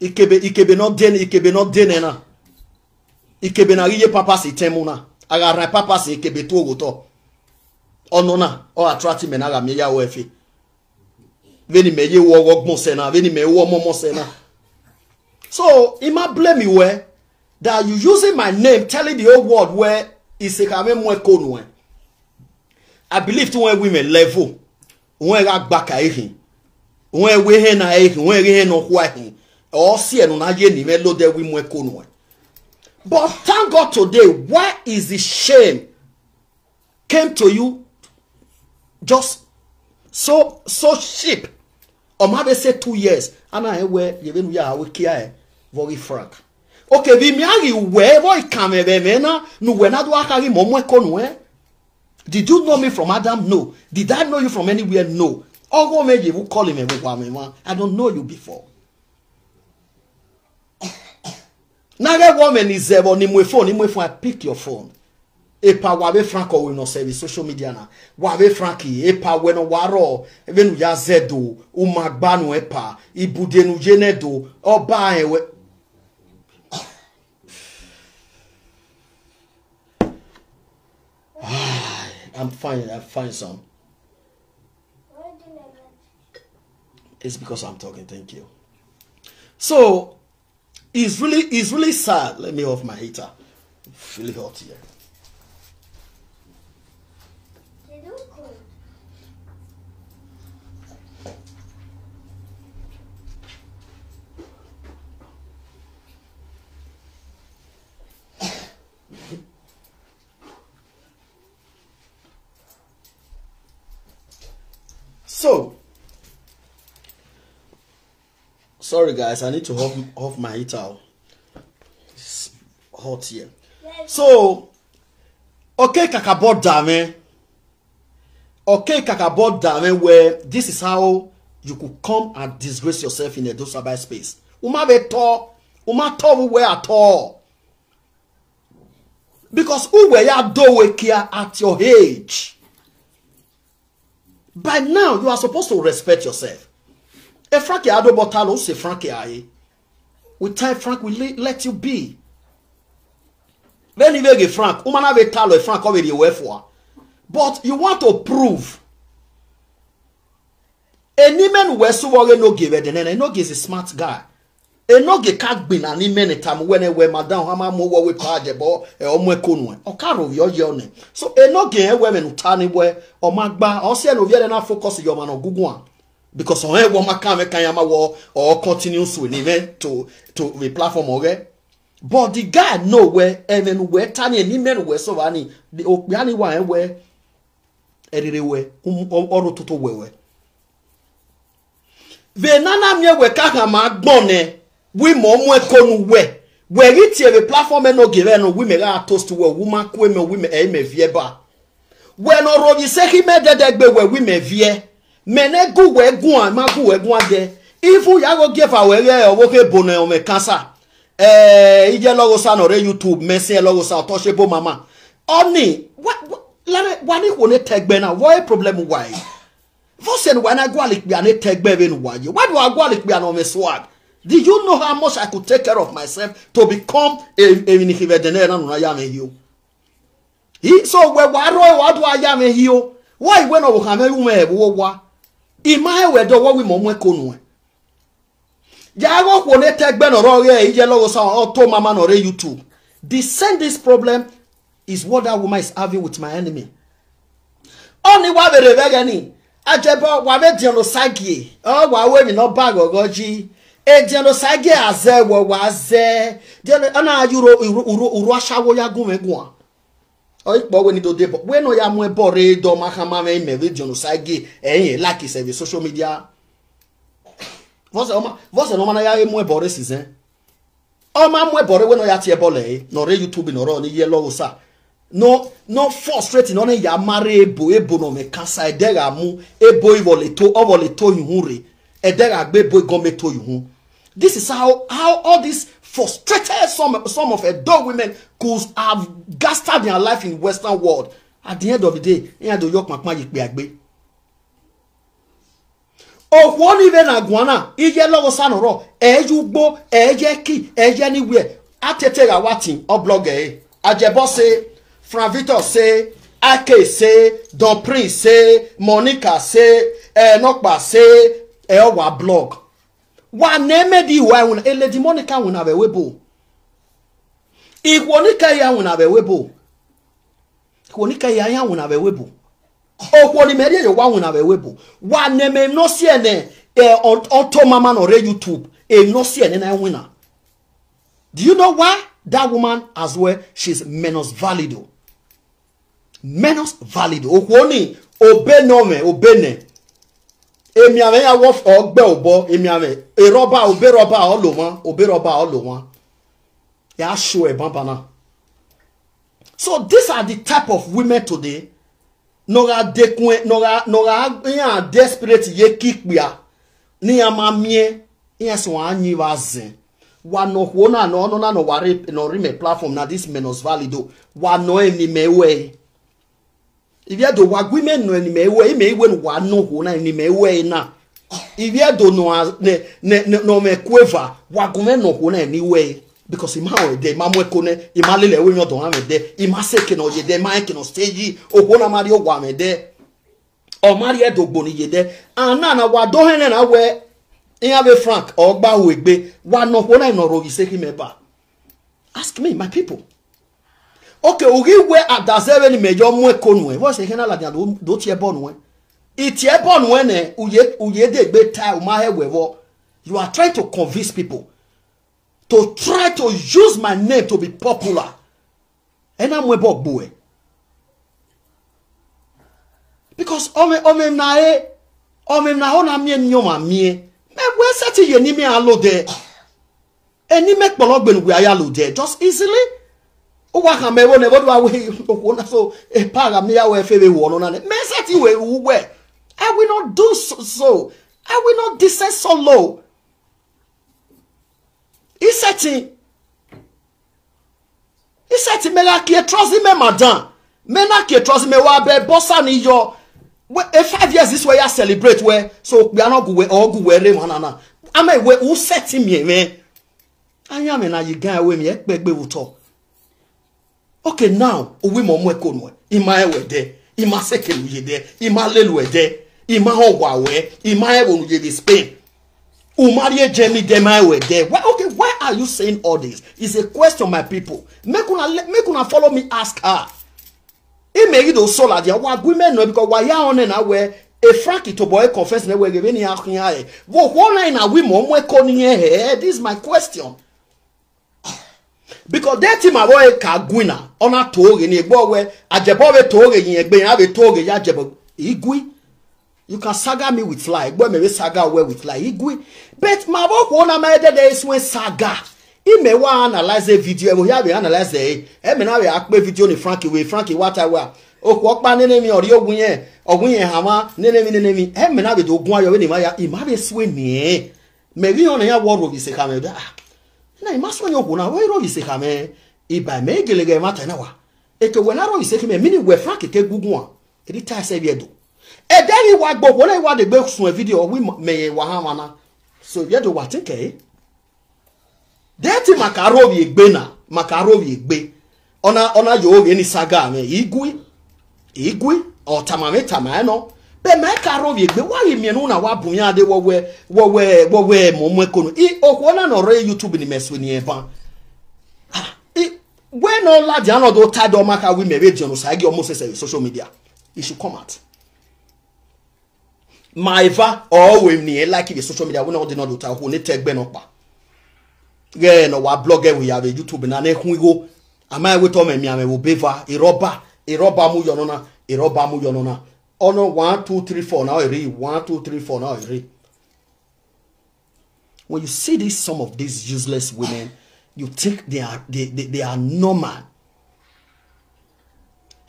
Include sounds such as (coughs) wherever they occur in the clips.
ikebe ikebe no den ikebe no den na ikebe na riye papa si temu na aga ran papa si ikebe to ogoto ono na o attract me na ga me veni me ye wo ogbon se na veni me wo momo se na so ima blame you where that you using my name telling the whole world where isekame mo ekonu i believe to when women level when ga gbaka ehin when we hen na ehin when re hen no kwa ehin ɔsi ɛnu n'ayɛ ni mɛ lóde wi mu ɛkó e nu ɛ e. but thank god today why is the shame came to you just so so cheap ọmọ abẹ say two years ana ẹ e wẹ yẹbi nu yà awo kíá ẹ very frank okay bi mi ari wẹ wọ ìkàmẹ bẹ mẹ na nu wẹ na do akari mọ ọmọ ẹkọ nu ẹ did you know me from adam no did i know you from anywhere no ọgọ méje who call him ẹ gbogbo àmì wọn i don't know you before. nare woman is there uh, on my phone my phone i pick your phone epa wabe franco we no service social media na wabe franki epa we no waro even ya zedo umagba no epa ibude no jenedo oba ewe eh, ah, I'm fine. I'm fine, son. It's because I'm talking. Thank you. So It's really, it's really sad. Let me off my heater. It's really hot here. So, Sorry, guys, I need to off, off my heater. It's hot here. So, okay, kakabot dame. Eh? Okay, kakabot dame, eh, where this is how you could come and disgrace yourself in a dosabai space. Uma be tall, uma tall where at all. Because who were you doing here at your age? By now, you are supposed to respect yourself. E Frankie Adobotalo se Frankie aye. We tell Frank we let you be. Very very Frank. Umana ve talo Frank over the for. But you want to prove any man who is no give it and no is a smart guy. enoge ka gbina n'ime ntam wene we madam ha ma mo wo we pa je bo e omwe ekonu o ka ro yo yo ne so enoge e we men uta we o magba. gba o se no vie na focus yo ma no gugun because ọ̀hẹ́ wọ́n máa kàn mẹ́kan yẹn máa wọ ọ̀ continues with him eh, to to the platform ọ̀rẹ́ but the guy know wẹ ẹ̀mẹ̀nu wẹ tani ẹ̀ní mẹ́rin wẹ sọ̀rọ̀ àní òpìánì wà ẹ̀ wẹ ẹ̀rẹ̀rẹ̀ wẹ ọ̀rọ̀ tó tó wẹ̀ wẹ̀. the nana mi wẹ káhà máa gbọ́n nẹ wí mọ̀ ọmọ ẹ̀kọ́ nu wẹ̀ wẹ̀ rí tiẹ̀ the platform ẹ̀ náà gẹ̀rẹ́ nu wí mẹ̀rẹ́ àtọ́sí wẹ̀ wí máa kú ẹ̀mẹ̀ wí mẹ̀ ẹ̀mẹ̀ fíẹ́ bá wẹ̀ nà ọ̀rọ̀ yìí sẹ́kí mẹ́ẹ̀dẹ́dẹ́gbẹ̀ wẹ̀ wí mẹ̀ fíẹ́ mene guwe egun a ma guwe egun a ge ifu yago gefa were owoke bone ome kansa eh ije logo sa re youtube mese logo sa to se bo mama oni wa wa ni wole tegbe na why e problem why Vosen when I go ne tegbe even why why do I go alikbiane ome swag Did you know how much I could take care of myself to become a a nikivedene na ya yame hiyo? He so we waro wa do ayame hiyo. Why when o kame ume wo wa? wi imahe wedo wowi mo mwe konu yago kwone tegbe noro ye ije logo sa oto mama nọrọ youtube the send this problem is what that woman is having with my enemy oni wa bere bege ni ajebo wa be diano sagie o wa we mi no bag ogoji e diano sagie aze wo wa ze diano ana yuro uru uru asawo ya gun ikpɔ wɛ ni do de bɔ wɛ n'o y'a mɔ bɔ re dɔ ma hama mɛ mɛ re jɔnu saage ɛyɛ laki sɛbi social media vɔsɛ ɔma vɔsɛ n'ɔma na y'a mɔ bɔ re sisan ɔma mɔ bɔ re wɛ n'o y'a tiɛ bɔ lɛ ye n'ɔre youtube n'ɔrɔ ni yɛlɛ o sa no no frustrate n'ɔne y'a ma re ebo ebo n'ɔmɛ kasa ɛdɛ y'a mu ebo iwɔle to ɔwɔle to yihun re ɛdɛ y'a gbɛ ebo igɔn bɛ to yihun this is how how all this frustrated some, some of adult women could have gasted their life in western world at the end of the day ìyẹn àdó yọ pàpà yìí pé àgbé. òwò níbẹ̀ nà guana iye lọ́wọ́ sanurọ̀ ẹ̀yú gbó ẹ̀yẹ kí ẹ̀yẹ níwìẹ̀ àtẹ̀tẹ̀ yàwá tì ọ́ blọ́gẹ̀ ẹ̀ àjẹbọ́ ṣe Frank Victor ṣe Ake ṣe Don Prince ṣe Monica ṣe ẹ̀ẹ́nọ́pà ṣe ẹ̀ blog wa na-emedi iwu anyị eledimonika nwụnara ewebo ikwonika ya nwụnara ewebo ikwonika ya ya nwụnara ewebo okwonimerie ya wa nwụnara ewebo wa na-eme nosie e ọtọmama e na ọre youtube enosie na nwụna do you know why that woman as well she's menos valido menos valido okwoni obenome obene èmi àwọn yà wọ́ ọgbẹ́ òbọ èmi àwọn èrọ́bà òbérọ́bà ọ̀lò wọn òbérọ́bà ọ̀lò wọn yà á ṣo bana. so these are the type of women today nora dekun nora nora yàn desperate yẹ kíkpìà ní yàn máa mìíràn yàn sì wọ́n á yín wá zẹ̀ wa nɔ ho na nɔ nɔ na nɔ wari nɔ ri mɛ platform na this men's valley do wa nɔ emi mɛ wɛ. If ivia do wagwi me no ni mewe ime iwe no wa no ho na ni mewe na ivia do no ne ne no me kueva wagume no ho na ni we because ima o de ima mo ekone ima lele we nyodo na me de ima seke no ye de ima eke no stage oho na mari ogwa me de o mari edo gbo ni ye de ana na wa do hene na we iya be frank ogba we Egbe, wa no ho na no ro iseki meba ask me my people ok uriwe adazere ni mẹjọ mú ẹkọ nù ẹ wọ́n ṣe hẹ́nà làdìyàn ló tiẹ̀ bọ̀ nù ẹ ìtiẹ̀ bọ̀ nù ẹ nẹ òyedègbè ta ẹ̀ máa ẹ̀ wẹ̀wọ́ you are trying to convince people to try to use my name to be popular ẹ̀ e náà mú ẹ e bọ̀ gbò ẹ̀ e. because ọmọ ọmọ ẹ̀ náà ẹ̀ ọmọ ẹ̀ náà ọ̀ náà mi ẹ̀ ní ọmọ mi ẹ̀ mẹ́wọ́ ẹ̀ sẹ́tì yẹ̀ ní mi àlọ́ dẹ̀ ẹ̀ ní mẹ́pọ̀lọ́gbẹ̀nugbẹ̀ ayálò dẹ̀ just easily ukwahamba ebone kodwa wena so ephakame eh, awefebe wona nane mesethi we uwe i will not do so, so. i will not descend so low isethi isethi mela kie trosi me madam mena kie trosi me wa be bossa ni yo we e five years this way ya celebrate we so we are not go we all go we re wanana ama we u set me me anya me na yigan we me e pegbe uto okay now owe ma ọmọ ẹkọ nù ìmá ẹwẹ dẹ ìmá sẹkẹ nùyẹ dẹ ìmá lẹlùwẹ dẹ ìmá ọwà wẹ ìmá ẹwọ nùyẹ dẹ spain umarie jemi dema ẹwẹ dẹ why okay why are you saying all this it's a question my people make una make una follow me ask her imeyi do so la wa guimɛ nɔ because wa ya ɔne na wɛ efraki to bɔ e confess na e wɛ gebe ni akunya yɛ e. wo wɔn na na wi mɔ ɔmɔ ɛkɔ ni yɛ this is my question. biko deti ma wee ka gwina ọ na-atụ oghe na egbe owe ajebe owe tụ oghe yi egbe ya beto oghe ya jebe igwi you can saga me with lie egbe mewe saga we with lie igwi bet ma bụ kwuo na ma edede eswe saga imewe analize vidio emo ya bụ analize emena bụ akpe vidio na franki wee franki wata wa okwu ọkpa nenemi ọrịa ogwunye ogwunye hama nenemi nenemi emena bụ ogwun ayọ wee na ya ima bụ eswe mie mere ihe ọ na ya wọrụ bụ ka mere na na imasonye okuna wairohisekame ibame egelege matenewa ekewenarohisekime mini wefa keke gugunwa rita sebiedo edeni wa gbogbo le wa de gbe sun e video wi meye wa ha wana so yedo wa tinke deti makarobi egbe na maka makarobi egbe ona ona yo ni saga me igui igui o tamame tamano e ee karọ yìí gbé wáyé mìíràn náà wà bùn yáde wọwẹ wọwẹ wọwẹ mọmọ ẹkọ nù okò náà nọrọ yẹ youtube ni mẹsọ ni ẹ ban ah, wẹ́n náà ládìí àná tó tá dọ́ máa ka wí mẹ́rẹ́ jẹun ṣáájú ọmọ ṣẹṣẹ social media it should come out my va ọ̀wẹ̀ ni ẹ e láìkí the social media wọ́n náà ọ̀dẹ̀ náà ló ta ní náà pa náà wà youtube náà ní mú ọ̀nà one two three four náà èrè one two three four náà èrè. When you see this some of these useless women you think they are they they, they are normal.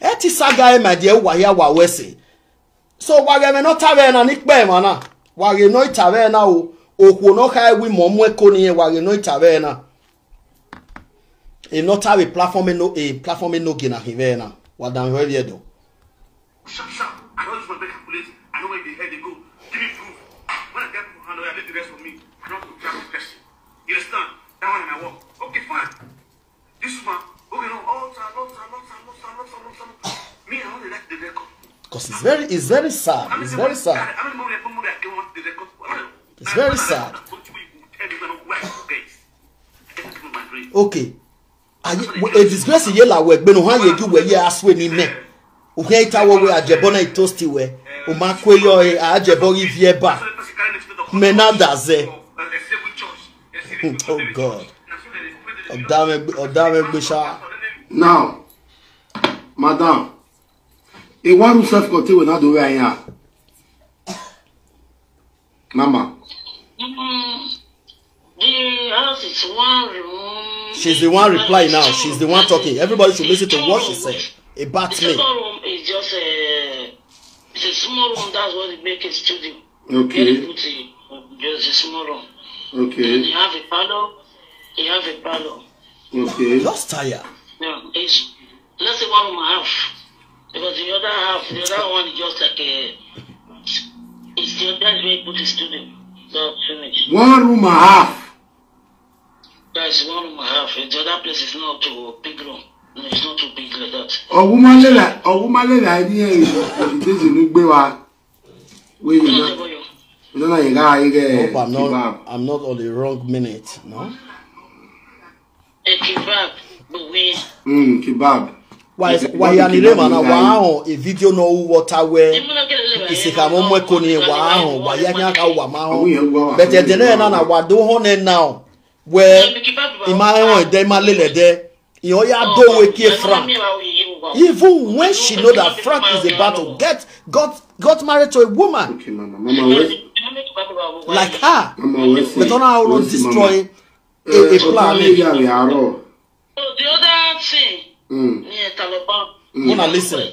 ẹ ti saga ẹ màdì ẹ wàyà wà wẹsẹ so wàyà mẹ náà tàbẹ na náà ní pẹ ẹ mọ náà wàyà náà ìtàbẹ ẹ o òkú náà ká ẹ wí mọ ọmú ẹ kó nìyẹn wàyà náà ìtàbẹ ẹ náà ẹ náà tàbẹ platform ẹ e no ẹ e platform ẹ e no gìnà hìbẹ ẹ náà wàdà ń rẹ bí ẹ dọ. You understand? That one in my work. Okay, fine. This one, okay, no, altar, altar, altar, altar, altar, altar. Me, I only like the record. Because it's very, it's very sad. It's very sad. It's very sad. Okay. A eh, disgrace yẹ làwọn ẹgbẹ́ nu hàn yẹjú wẹ̀ yẹ aṣọ ẹni mẹ́. Òhun ẹ̀ ta wọ́wọ́ àjẹbọ́ náà tó ti We. Òmà kó yọ àjẹbọ́ rí fi ẹ̀ bá. Mẹ́nà dàzẹ́. (laughs) oh God. Ọ̀dàmẹ́gbẹ́sá. Now, madam, a one room self contained will not do where I am. Mama. Mm, the house is one room. She's the one reply now. She's the one talking. Everybody should listen to what she said A the me. The room is just a, it's a small room. That's what it make a studio. Okay. Just a small room. Okay. They have a parlor. They have a parlor. Okay. Lost tire. Yeah, it's let's say one half because the other half, the other one is just like a. It's the that's where put the studio. That's finished. One room and half. That's one room and half. the other place is not too big room. No, it's not too big like that. Ọ̀hún máa lè là Ọ̀hún máa lè là This is ìdíje big one. wa. Wéyìn náà. No, no, you got it. Nope, I'm not. I'm not on the wrong minute. No. Mm, a kebab, we. Hmm, kebab. Why, why ya ni lema na wao e video no water we isika mo mo ko ni wao why ya nya ka wa ma ho but e dene one now. wado ho now where ima ho de ma lele de e o ya do we ki frank even when she know that frank is about to get got got married to a woman okay mama mama wait like her but on how to destroy a, a plan. So the other thing. Mm. Mm. Mona, listen.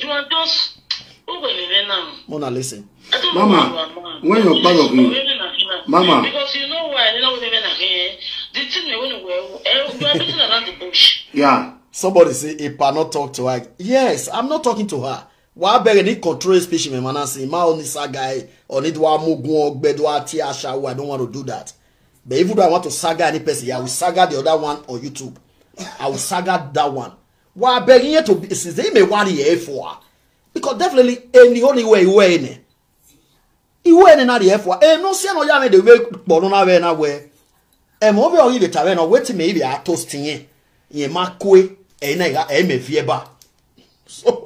Mona, listen. Mama, when you're part of me, Mama. Because you know why you know women are here. The thing they want to wear, eh, you are beating around the bush. Yeah. Somebody say, Ipa, not talk to her. Yes, I'm not talking to her wàá bẹ̀rẹ̀ ní control speech mi mana sin ma only sagai oni do amogun ọgbẹ́ do ati aṣa wo oh, i don't want to do that but even though i want to saga any person i will saga the other one on youtube i will saga that one wàá bẹ̀rẹ̀ yẹn to since èyí mi wá ni yẹn fọ wa because definitely eni ó ní ìwé ìwé ẹni ìwé ẹni náà ni yẹn fọ wa ẹnu sí ẹnu yá mi de wé pọ̀nù náà wẹ̀ náà wẹ̀ ẹ̀mọ́ ó bẹ̀ ọ̀yìn de tàbí ẹ̀ náà wetin mi ibi àtọ́sí yẹn yẹn má kó ẹ̀yin náà ẹ̀yin so.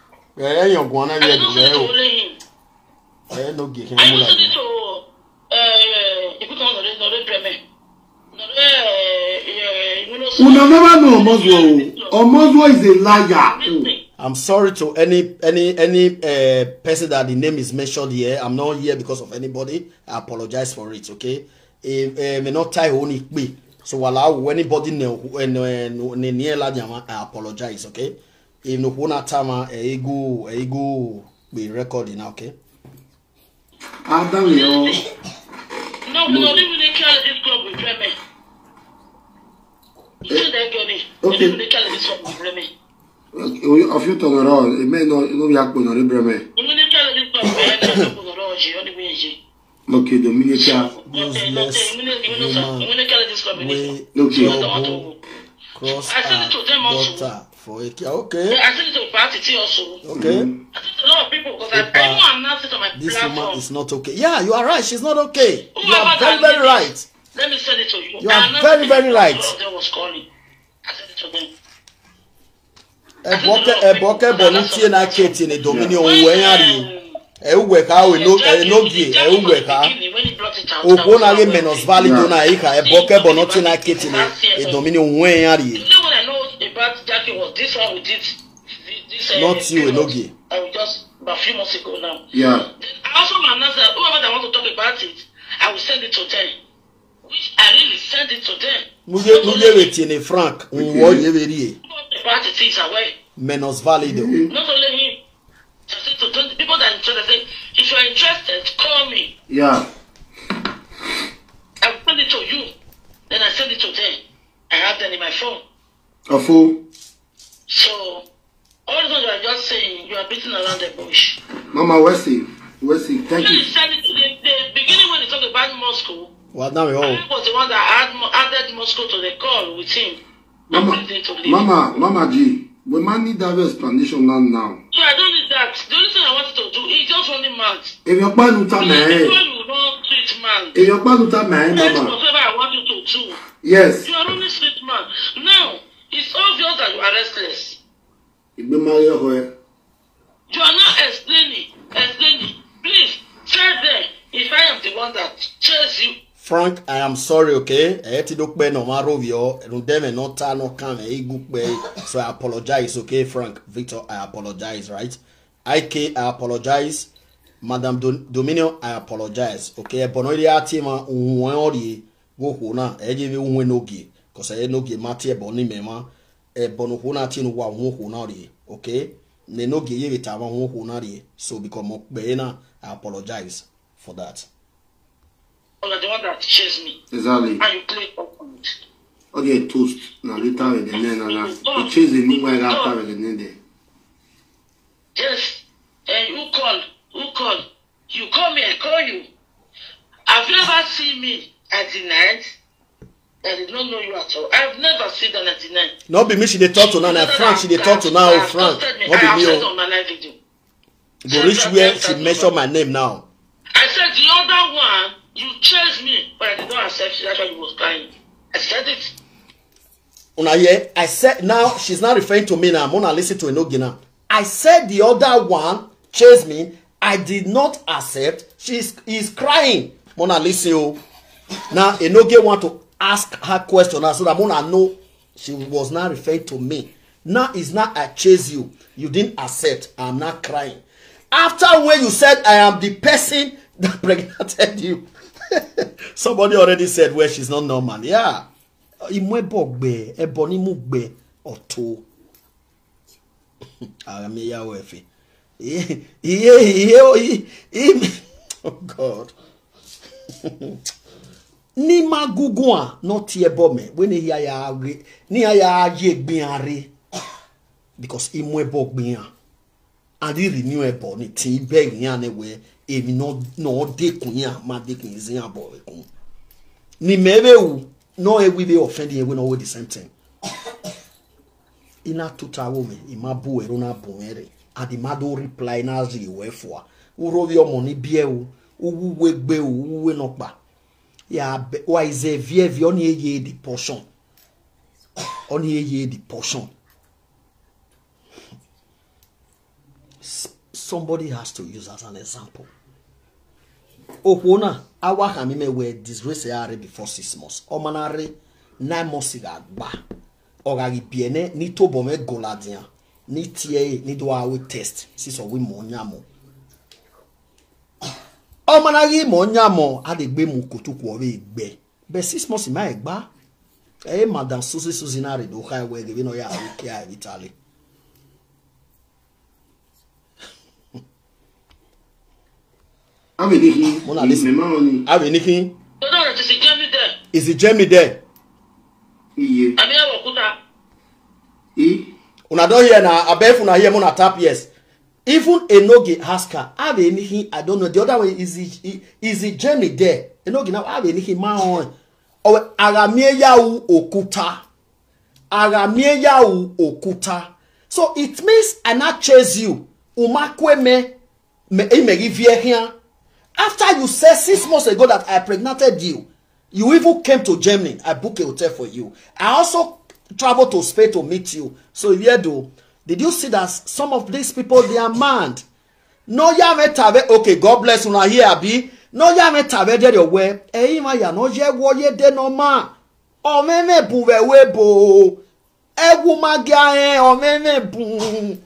ẹ yàn gan náà yẹ dùn lẹ́yìn o ẹ n'o gè kí n mú la yẹn. una never know omozuo o omozuo is a liar. I'm sorry to any any any uh, person that the name is mentioned here. I'm not here because of anybody. I apologize for it. Okay, may not tie only Me. so while anybody near near I apologize. Okay inukuna tama eigu eigu be recording now okay adam yo no no no leave the child this club with eh, me Okay. Of you talking all, it may not no be akpo no breme. Okay, the miniature. Useless woman, okay. cross daughter. For a kid, okay. So I think it to pass also. Okay. Mm. I to a lot of people because I, I know I'm not sitting on my this platform. This woman is not okay. Yeah, you are right. She's not okay. Who oh you are very, very right. Let me send it to you. You and are very, very right. All was calling. I sent it to them. ẹbọkẹ ẹbọkẹ bọ ní tiẹ náà ké tiẹ ní domini òun wẹ yàn rí ẹ wẹ ká ẹ nóbìẹ ẹ wẹ ká ògbó náà rí mẹnọs valley náà yìí ká ẹbọkẹ ní tiẹ náà ké tiẹ ní domini òun wẹ rí we did this. Not you, Enogie. I will just about a few months ago now. Yeah. Then I also announced that whoever that want to talk about it, I will send it to them. Which I really send it to them. Muye muye wetiene Frank nwo ye verie. About it is away. Menos válido. Mm-hmm. Not only him. I said to them, people that are interested, say, if you are interested, call me. Yeah. I will send it to you. Then I send it to them. I have them in my phone. A fool. So, all those you are just saying, you are beating around the bush. Mama, where's it? Where's it? Thank you. It to the, the beginning when you talk about Moscow, well, now we all. I was the one that add, added Moscow to the call with him. Mama, Mama, Mama G, we might need that explanation now. now. So I don't need that. The only thing I wanted to do is just only math. If your bad with that man, if you don't treat man, if you're bad with that man, Mama, whatever I want you to do. Yes. You are only street man now. It's obvious that you are restless. You are not explaining. Explaining. Please, tell them if I am the one that chase you. Frank, I am sorry, okay? Ẹ ti dúpẹ́ náà máa rò yọ ẹ̀rùn dẹ́mẹ̀ náà tá náà kàn ẹ̀ igun pé so I apologize, okay Frank Victor, I apologize, right? IK, I apologize. Madam Dominion, I apologize, okay? Ẹ̀bọ̀n náà ilé àti ma òun wọ́n rí wọ́n hù náà ẹ̀jẹ̀ bí òun wẹ̀ n'oge kɔsɛ ɛyɛ n'oge ma te ɛbɔ ne mɛma ɛbɔ no hona te no wa ho hona de okay ne n'oge yɛ bita ma ho hona de so because mo kpɛɛ na i apologize for that. Well, the one that chased me. Exactly. And toast na later with the name and you chase the new one after with the name there. Yes, and eh, who called? Who called? You call me, I call you. Have you ever seen me at the night? I did not know you at all. I have never seen that 99. Not be me, she dey talk to now. Now, Frank, she dey talk to now. Oh, Frank, Not be me. Oh. on my live video. Go reach where she mentioned my name now. I said, the other one, you chased me, but I did not accept it. That's why you was crying. I said it. Una yeah, I said now she's not referring to me now. I'm gonna listen to Enogi now. I said the other one chased me. I did not accept. She's is crying. Mona listen. oh. Now Enogi want to ask her question so that mona know she was not referring to me now is now i chase you you didn't accept i'm not crying after when you said i am the person that (laughs) pregnanted you (laughs) somebody already said well she's not normal yeah imu ẹbọ gbẹ ẹbọ ni mu gbẹ ọ̀tọ̀ (laughs) àmì ìyàwó ẹfẹ iye iye iye oh god n'ime agụgụ a nọti ebe ome wena ya ya ya ya egbegharị bikos ịmụ ebe ọgbịa adịrị new ebo ni ti ibe ya na we emi no dekun ya ma dekun izin abo ekun ni mebe wu no e we be offend ye we no we the same thing ina tuta wo me ima bu ero na bu mere adi ma do reply na zi we fo uro bi omo ni bie wu uwu we gbe wu uwe no pa yà bẹ wà ìzẹ vie vie ọ ni ẹ yẹ di portion ọ ni ẹ yẹ di portion somebody has to use as an example okwo na awa ha mi mewe disgrace ya are before six months ọma na are nine months ga-agba ọ gaghị bie ne n'itobo me goladian n'itie we test sisọ wi ma onye amụ ọmọnaghi ma onye amọ adịgbe m kotu kwọrọ egbe be six months ma egba ee madam susi susi na arịda ụka ewe gebe nọ ya arụke ya eritali aweniki is it germany there una don hear na abeg una hear muna tap yes even enoge has car have anything i don't know the other way is the is the germany there Enogi now have anything man on Or aramiyeyawu okuta aramiyeyawu okuta so it means i na chase you umakweme imerivie here after you say six months ago that i impregnated you you even came to germany i book a hotel for you i also travel to spain to meet you so here do Did you see that some of these people they are mad? No yame tabe okay God bless una here abi. No yame tabe There your way. Eyi ma ya no ye wo ye de no ma. O meme bu we we bo. Ewu ma ga e o meme bu.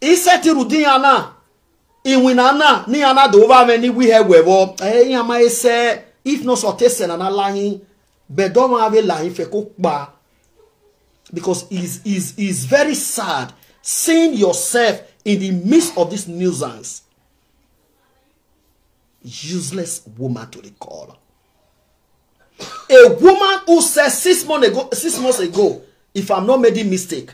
Ise ti rudin ana. Iwin na. ni ana do over me ni we he we bo. Eyi ma ise if no so tese na na lahin. Bedoma ave lahin fe ko pa because it's, it's, it's very sad seeing yourself in the midst of this nuisance. Useless woman to the call. A woman who said six months ago, six months ago, if I'm not making mistake,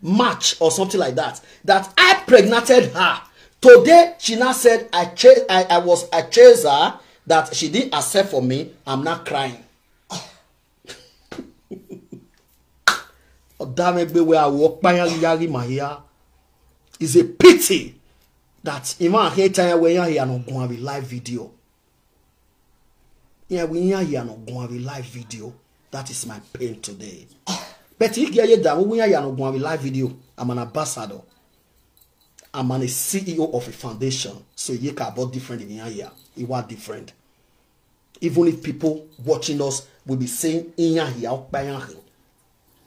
March or something like that, that I pregnated her. Today, she now said I, I, I was I chased her that she didn't accept for me. I'm not crying. where I walk by, Odamegbewe Awokpanyari Mahia. It's a pity that Iman Hetanya Wenya here no go have a live video. Yeah, we here no go have a live video. That is my pain today. But if you hear that, we here no go have a live video. I'm an ambassador. I'm an a CEO of a foundation. So you can about different in here. It was different. Even if people watching us will be saying, Inya here, Okpayan here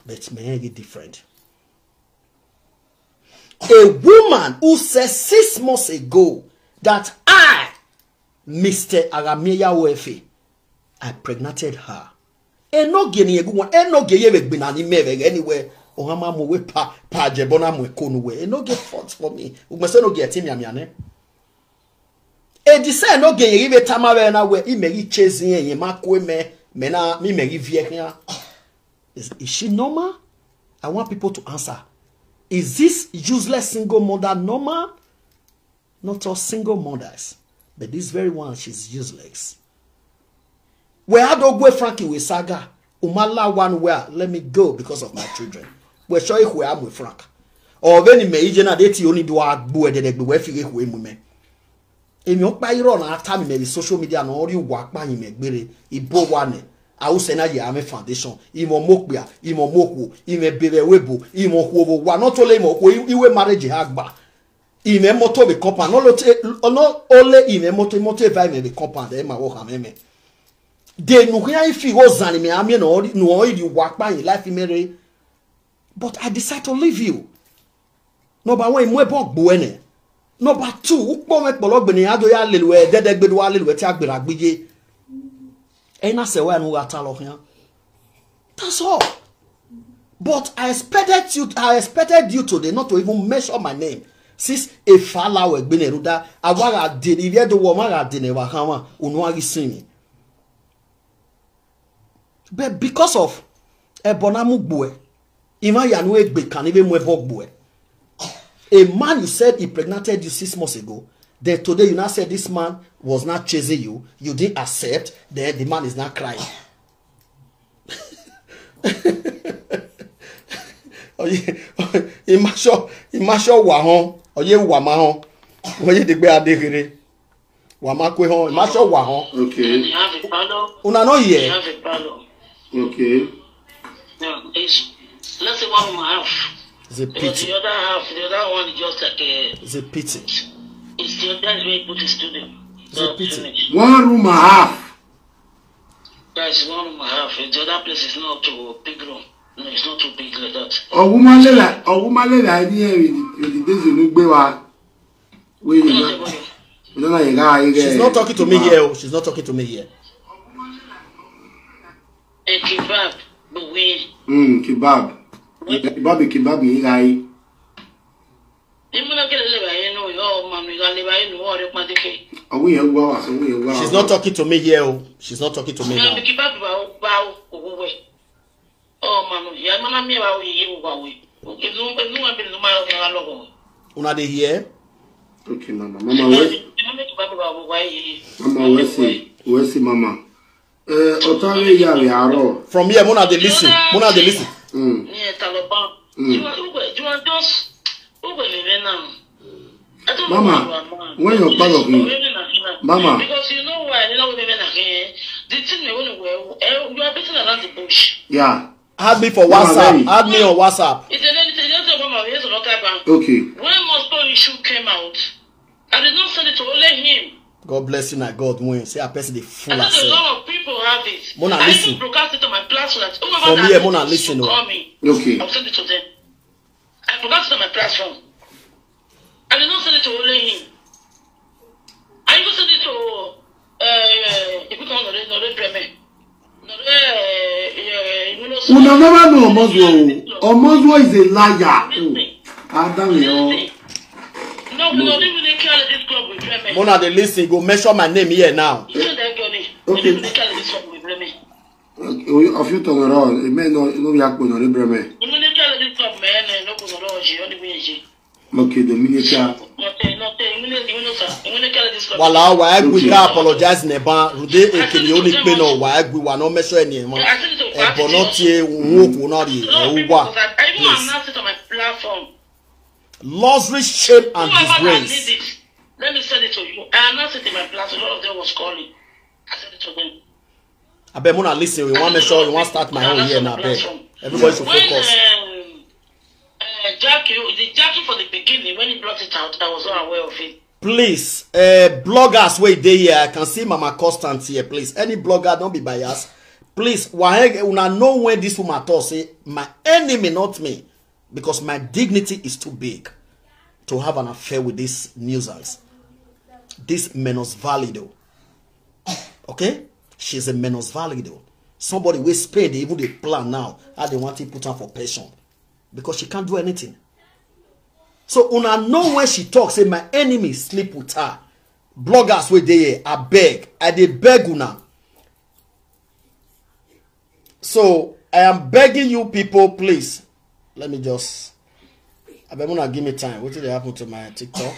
but may be different. A woman who said six months ago that I, Mr. Aramiya Wefe, I pregnated her. Enoge ni egun enoge ye begbina ni mere anywhere o ma mo we pa pa jebo na mo ekonu we enoge fault for me o gbe se no get mi ami ane edi se enoge ye tamare na we i meri chasing yin ma ko me me na mi meri vie kan Is, is she normal? I want people to answer. Is this useless single mother normal? Not all single mothers, but this very one, she's useless. Where I don't go, Frankie, with Saga. Umala one where let me go because of my children. Where show where I'm with Frank. Or when me ijena deti oni do agbo edegbe we fi ehwe mu me. Èmi you pa irọ́ na after me social media na ori wa pa yin me gbere he wa one awusɛ na yɛ ame foundation imɔ mokpea imɔ mokwo imɛ bebe webo imɔ huobo wa not only huo iwe marriage ha gba imɛ mɔtɔ bi compound not only imɛ mɔtɔ mɔtɔ eva imɛ bi compound ɛma wɔ hame mɛ de nukuya ifi wo zani mɛ na ɔyi di wa kpa yin life mɛre but i decide to leave you nɔba wɔn emu ɛbɔ gbo ɛnɛ nɔba two ukpɔmɛ kpɔlɔ gbɛnɛ ado ya lelu ɛ dɛdɛ gbedo wa lelu ɛ ti agbera gbedie ɛna sɛ why no wata lɔhia that's all but i expected you i expected you today not to even mention my name since efala wɔ ɛgbɛn ɛru da awara deni ibi ɛdo wɔ ɔmara deni wa hàn wa onu ari sin mi but because of ɛbɔnamu gboɛ e, ima yanu egbe kan ebe mu ɛbɔ gboɛ e. a man you said he pregnanted you six months ago Then today you now say this man was not chasing you, you didn't accept, then the man is not crying. (laughs) Oye, imasho, imasho wa hon, oye wa ma hon, oye digbe adekere, wa ma kwe hon, imasho wa hon. Okay. We Una no ye. Okay. No, it's, let's say one half. The pity. The other half, the other one is just like a. The pity. It's the that's where he put his studio. So one room and a half. That's one room and a half. The other place is not too big room. No, it's not too big like that. Ọ̀hún máa lè là ọ̀hún máa lè là ní èdèdèzè ló look better. Wait náà. Ìjọba yìí rà ayé rẹ̀. She's not talking to me here oh. She's not talking to me here. Ẹ But we. Hmm. Kebab. Kebab kebab yìí rà ayé. Ìmúlò kí ló lè she's not talking to me here o she's not talking to me now. una dey hear. okay mama mama wey mama wey si wey si mama ọtá lè yà rẹ àárọ. from here muna dey lis ten muna dey lis ten. Mm. Mm. Mama, when you're part of me, Mama. Because you know why you know women again. The thing they want to eh, you are beating around the bush. Yeah. Add me for WhatsApp. Add me on WhatsApp. It's an anything about my bank. Okay. When Moscow issue came out, I did not send it to only him. God bless you, na God win. Say, I person the fool. I think a lot of people have it. Mona, I listen. even broadcast it on my platform. That whoever from here, eh, Mona, listen. Oh. Call me. Okay. I'll send it to them. I broadcast it on my platform. I did not send it to only him. I even sent it to uh, if you can't know the Bremen. Eh, Una never know Omozwo. Omozwo is a liar. Oh, damn it. No, no, they will carry this club with Bremen. Mona, the listen, go mention my name here now. Eh? Okay. A few times around, no, no, not be a good or a Bremen. You may not carry this club, man, and eh? no good or a G, only me. Okay, Dominica. Wala wa egbe ka apologize ne ban rude ekele oni pe na wa egbe wa no meso eni e won. Ebo no tie wo ko na ri e wa. Luxury, shame and disgrace. Let abeg una lis ten we wan make sure we wan start my own here na abeg everybody should focus. when um, uh, jack you the jack for the beginning when he brought it out i was not aware of it. please uh, bloggers wait dey here eh, i can see mama constant here please any blogger don't be biased. please waheg una know when this woman talk say my enemy not me because my dignity is too big to have an affair with this nuisance this menos valido okay she's a menos valido somebody will spain even the plan now how they want to put her for pension because she can't do anything so una know when she talk say my enemy sleep with her bloggers wey dey here abeg i dey beg una so i am begging you people please let me just abeg una give me time wetin dey happen to my tiktok.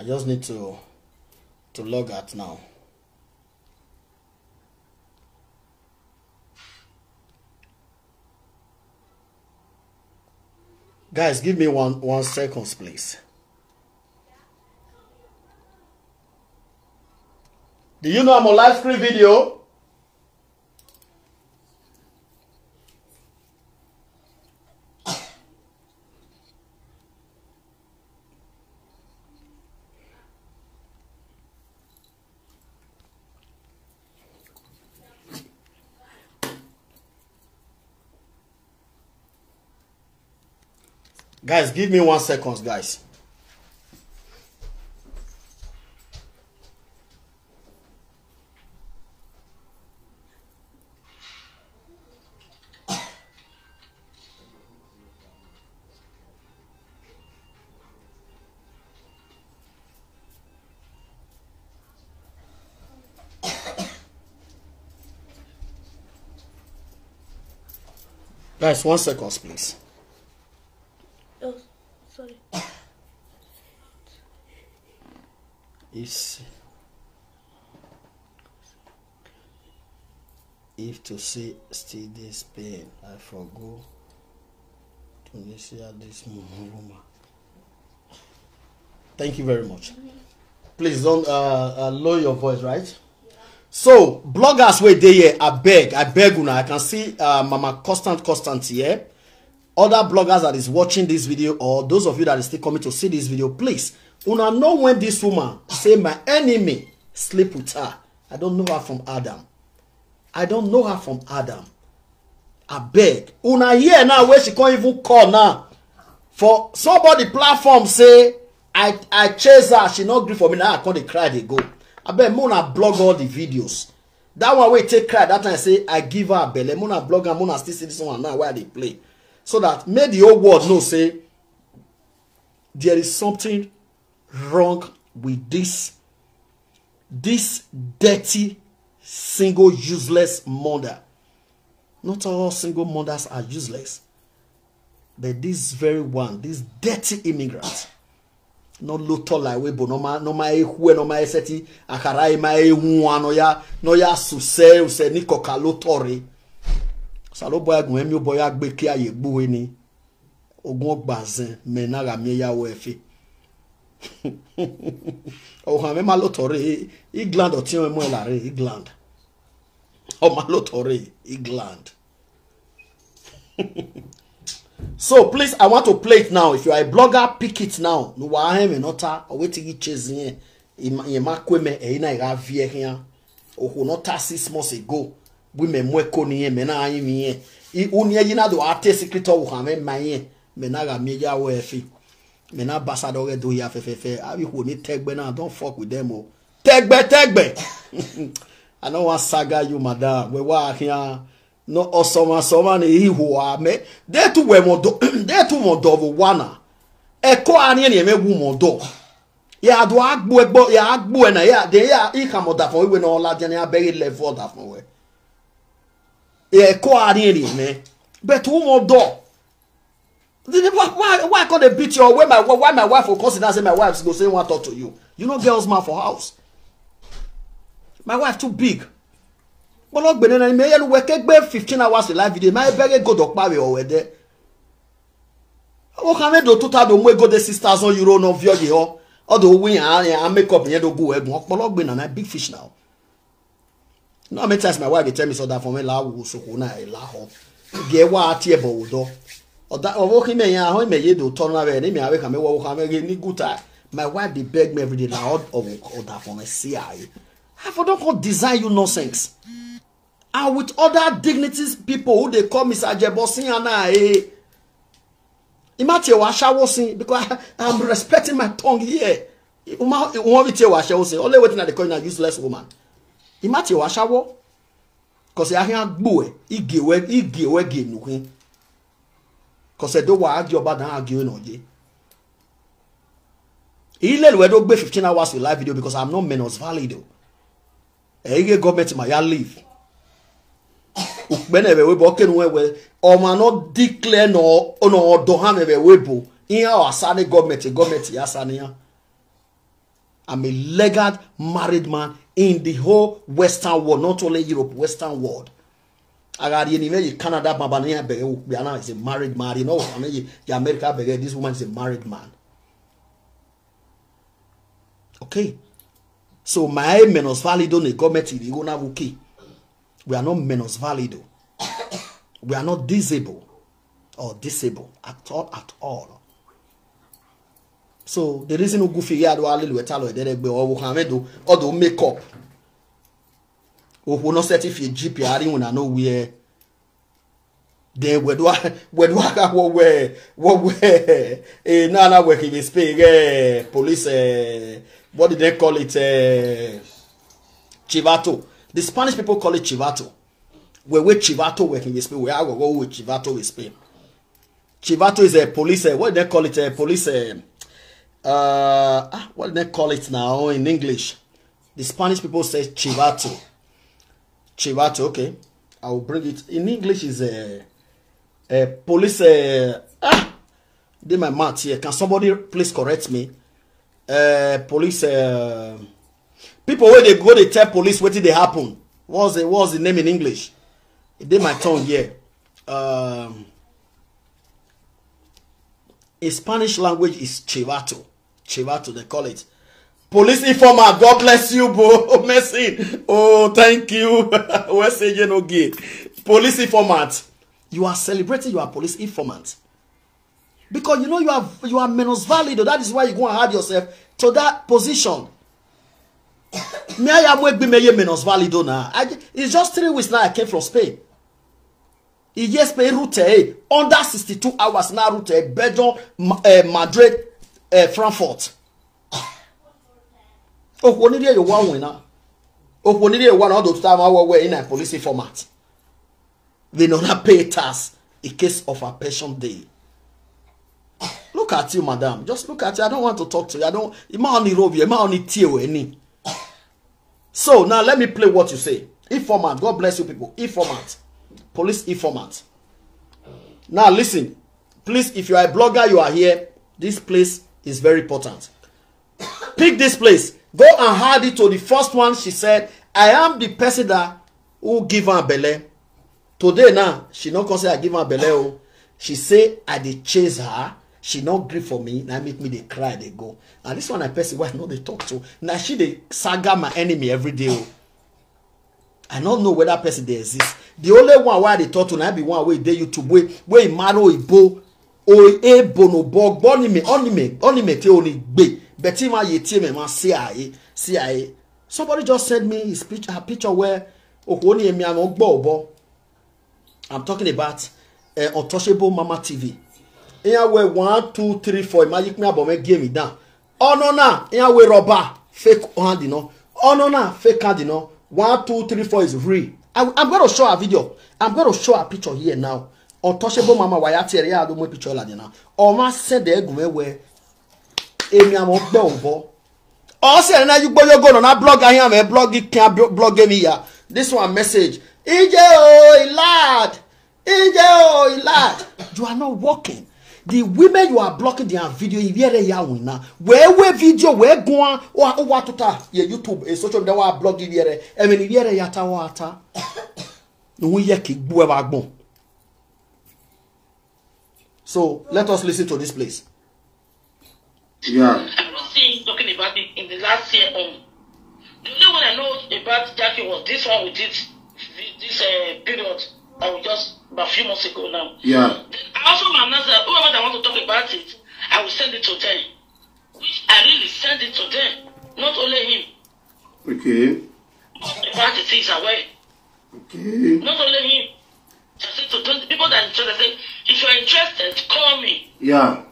I just need to to log out now. Guys, give me one one seconds, please. Do you know I'm on live stream video? Guys, give me one second, guys. Guys, one second, please. is if to see still this pain, I for go Tunisia this woman. Thank you very much. Please don't uh, uh, lower your voice, right? So bloggers wey dey here beg, I beg una I can see uh, Mama Constant Constant here. Other bloggers that is watching this video or those of you that is still coming to see this video please una know when this woman say my enemy sleep with her i don't know her from adam i don't know her from adam abeg una hear now wey she come even call now for somebody platform say i i chase her she no gree for me now i come dey cry dey go abeg make una block all the videos that one wey take cry that time say i give her belle make una block am make una still see this one now wey i dey play so that make the whole world know say there is something wrong with this this dirty single useless mother not all single mothers are useless but this very one this dirty immigrant no lóòótọ́ làwé bò nọ́ máa ehu ẹ̀ nọ́ máa ẹsẹ̀ tí àkàrà ẹ̀ máa ehu wọn nọ́ ya nọ́ ya sùsẹ́ ọ̀sẹ̀ ní kọ̀ọ̀kan lóòótọ́ rẹ̀ sàlóbọ̀ ẹ̀gùn ẹ̀mí ó bọ̀ ya gbé kí àyè gbówé ni ogun ọgbà zẹ̀ mẹ́nara mi yà wọ ẹ̀fẹ́. (laughs) ọha mi ma lọtọrẹ England ọtí wọn mú ẹ lára England ọma lọtọrẹ England (laughs) so please I want to play it now if you are a blogger pick it now nuwa ahemi nọta ọwetighi chase yẹn yẹn ma kó mẹ ẹyin náà yẹn avi ẹ hẹn ọhún nọta six months ago wímẹ mú ẹ kó nìyẹn mẹ náà ayé mi yẹn ìhun yẹn yín náà do àtẹ secret ọwọ hàn mẹ mà yẹn mẹ náà rà mí yà wọ ẹ fi. mena ambassador get do here fefefe abi ah who ni tegbe na don't fuck with them o oh. tegbe tegbe (laughs) i no wan saga you madam we wa here no osoma soma ni ihu ame detu we modo detu modo wana eko ani ni emewu modo ya do agbo ah, egbo eh, ya agbo ah, eh, na ya de ya ika moda for we no la de na very level da for we eko ani ni me but who modo why why i come dey beat you? way my why my wife go come sit down say my wife go say wan talk to you you know girls man for house my wife too big gbọlọgbẹni na ime yẹlu wẹkẹ gbé fifteen hours in live video máa bẹrẹ gòdò parí ọwẹ dẹ owó kan mẹdọ tó ta do mú egóde six thousand euro náà fi ọyẹ ọ ọdọ owó yẹn àárín à make up yẹn tó gbó ẹgbọn ọpọlọgbẹni na big fish now now many times my wife dey tell me so that for me laawo soko na ẹ laahọ gẹ wá tiẹ bọ̀ wò dọ́ ọ̀dà ọ̀wọ́ kí ahọ́n ìmẹ̀yẹ dò tọ́ náà bẹ́ẹ̀ ní mẹ̀yìn mẹ́wọ́ ọ̀wọ́ kàmẹ́gẹ́ ní gúta my wife dey beg me everyday na ọ̀dà for my si ayi i for don come design you nonsense and with other dignities people who dey call mr ajebosin ana eh ima tiẹ̀ wá aṣáwó sin because I'm respecting my tongue here uma wọn fi tiẹ̀ wá aṣáwó sin only wetin i dey call you na useless woman ima tiẹ̀ wá aṣáwó kọ̀sẹ̀ ahín agbó ẹ̀ ìgèwẹ́ ìgèwẹ́ gè nùkún kọsẹdo wa adi ọba dan agi ona oye ilé ìlú ẹdó gbé fifteen hours to live video because i'm not menos valid o ẹyẹ gọọmenti ma ya leave ukpene ẹbẹ webo ọkẹnu ẹwẹ ọmọ anọ declare nọ ọdọ ha ẹbẹ webo ihe ọ asane gọọmenti gọọmenti ya asane ya i'm a legal married man in the whole western world not only europe western world agaari ni mɛ canada baba ni abɛgɛ wo kpe ana is a married man ari n'o wɔn ye the america abɛgɛ this woman is a married man okay so my ye menos valido ne gɔmɛti de ko na wo we are not menos valido we are not disabled or disabled at all at all so the reason ogun fi yadu alelu ẹta lọ ẹdẹdẹgbẹ ọwọ hàn mẹdo ọdọ make up ohun no set if you GPR in una no where then where do I where do I got what where what where eh na na where he speak eh, police eh, what did they call it eh chivato the Spanish people call it chivato We where chivato where he speak where I go where chivato we speak chivato is a police eh, what did they call it a police uh, ah, what did they call it now in English the Spanish people say chivato Chivato, okay. I will bring it. In English is a, eh, a eh, police. Uh, ah, did my math here. Can somebody please correct me? Uh, police. Uh, people where they go, they tell police what did they happen. What's the what's the name in English? It e did my tongue here. Um, in Spanish language is chivato. Chivato, they call it police informer god bless you bro (laughs) mercy oh thank you west agent oge police informant you are celebrating You are police informant because you know you are you are menos valid that is why you go and add yourself to that position (coughs) me i am egbimeye menos valid na it's just three weeks now i came from spain iye spain route a eh? under sixty two hours now route a eh? belgium eh, madrid frankfurt okwoniri eyowa nwena okwoniri eyowa na all those time awo were in a policy format they no na pay tax in case of a pension day look at you madam just look at you i don't want to talk to you i don't ima oni robi ima oni tie o eni so now let me play what you say informant god bless you people informant police informant now listen please if you are a blogger you are here this place is very important pick this place Go and add it to the first one. She said, I am the person that who give her belle. Today now, she not consider I give her belle. Oh. She say, I dey chase her. She not grieve for me. Now make me dey cry, they go. And this one I person why I know they talk to. Now she dey saga my enemy every day. Oh. I don't know whether person they exist. The only one why they talk to now be one way they YouTube way where Imaro Ibo or Ebo no bog bonime onime onime te only gbe. Betty, Betima Yetie ma CIA CIA. Somebody just sent me his picture, her picture where Okoni Emiano Gbobo. I'm talking about uh, Untouchable Mama TV. Ìyá wẹ̀ one two three four Imagine ìmáyí pín àbọ̀mẹ́ gé mi down. Ọ̀nà náà ìyá wẹ̀ rọ̀bà fake hand iná. Ọ̀nà náà fake hand iná. One two three four is real. I'm going to show her video. I'm going to show her picture here now. Untouchable Mama wàyà tiẹ̀ rí àdó mọ́ picture ladì náà. Ọ̀ma sẹ́dẹ̀ẹ́gùn ẹ̀wẹ̀ èmi àmọ́ gbọ́ ò bọ́ ọ̀sẹ̀ ẹ̀rẹ́ náà yí gbóyógó nà blog ahín àmọ́ blog kan blog mi yá this one message ije o ilad ije o ilad you are not working the women you are blocking their video if yẹrẹ ya wìn na wẹ́ẹ́ wẹ́ video wẹ́ẹ́ gun wa ó wà tó ta yẹ youtube eh, social media wa blog ibi yẹrẹ ẹ̀mí ni ibi yẹrẹ ya ta wà ta òun yẹ kí gbú ẹ wá gbọ̀n so let us lis ten to this place. Yeah. I was seeing talking about it in the last year. Um, the only one I know about Jackie was this one we did this uh, period. I was just about a few months ago now. Yeah. Then I also announced that whoever that want to talk about it, I will send it to them. Which I really send it to them, not only him. Okay. But about the things away. Okay. Not only him. Just to those people that are interested. if you are interested, call me. Yeah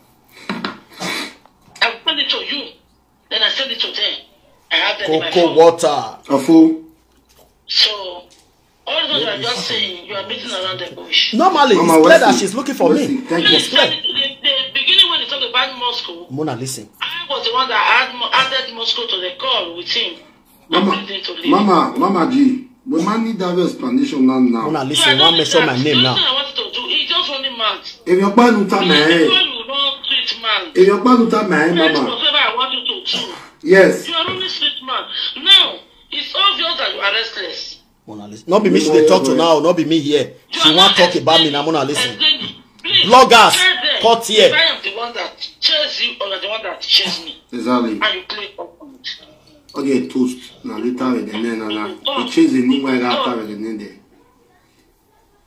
send it to you, then I send it to them. I have them Cocoa in my phone. water. Afu. So all those are just saying you are beating around the bush. Normally, Mama, it's clear that she's looking for listen, me. Thank you. The, the beginning when you talk about Moscow. Mona, listen. I was the one that add, added Moscow to the call with him. Mama, Mama, Mama G, we might need that explanation now. now. Mona, listen, so I want to mention my name now. I wanted to do. He just only mad. If you're going to tell me, street man. èèyàn gbádùn tá màá ẹ mama. whatever I want you to do. yes. you are only street man now it's obvious that you are restless. Mona listen. Not be me she talk to now, Not be me here. She want talk about me na Mona listen. Bloggers, cut here. I am the one that chase you or the one that chase me. Exactly. And you play Okay, toast. Now later with the name na na. You chase the name right after with the name there.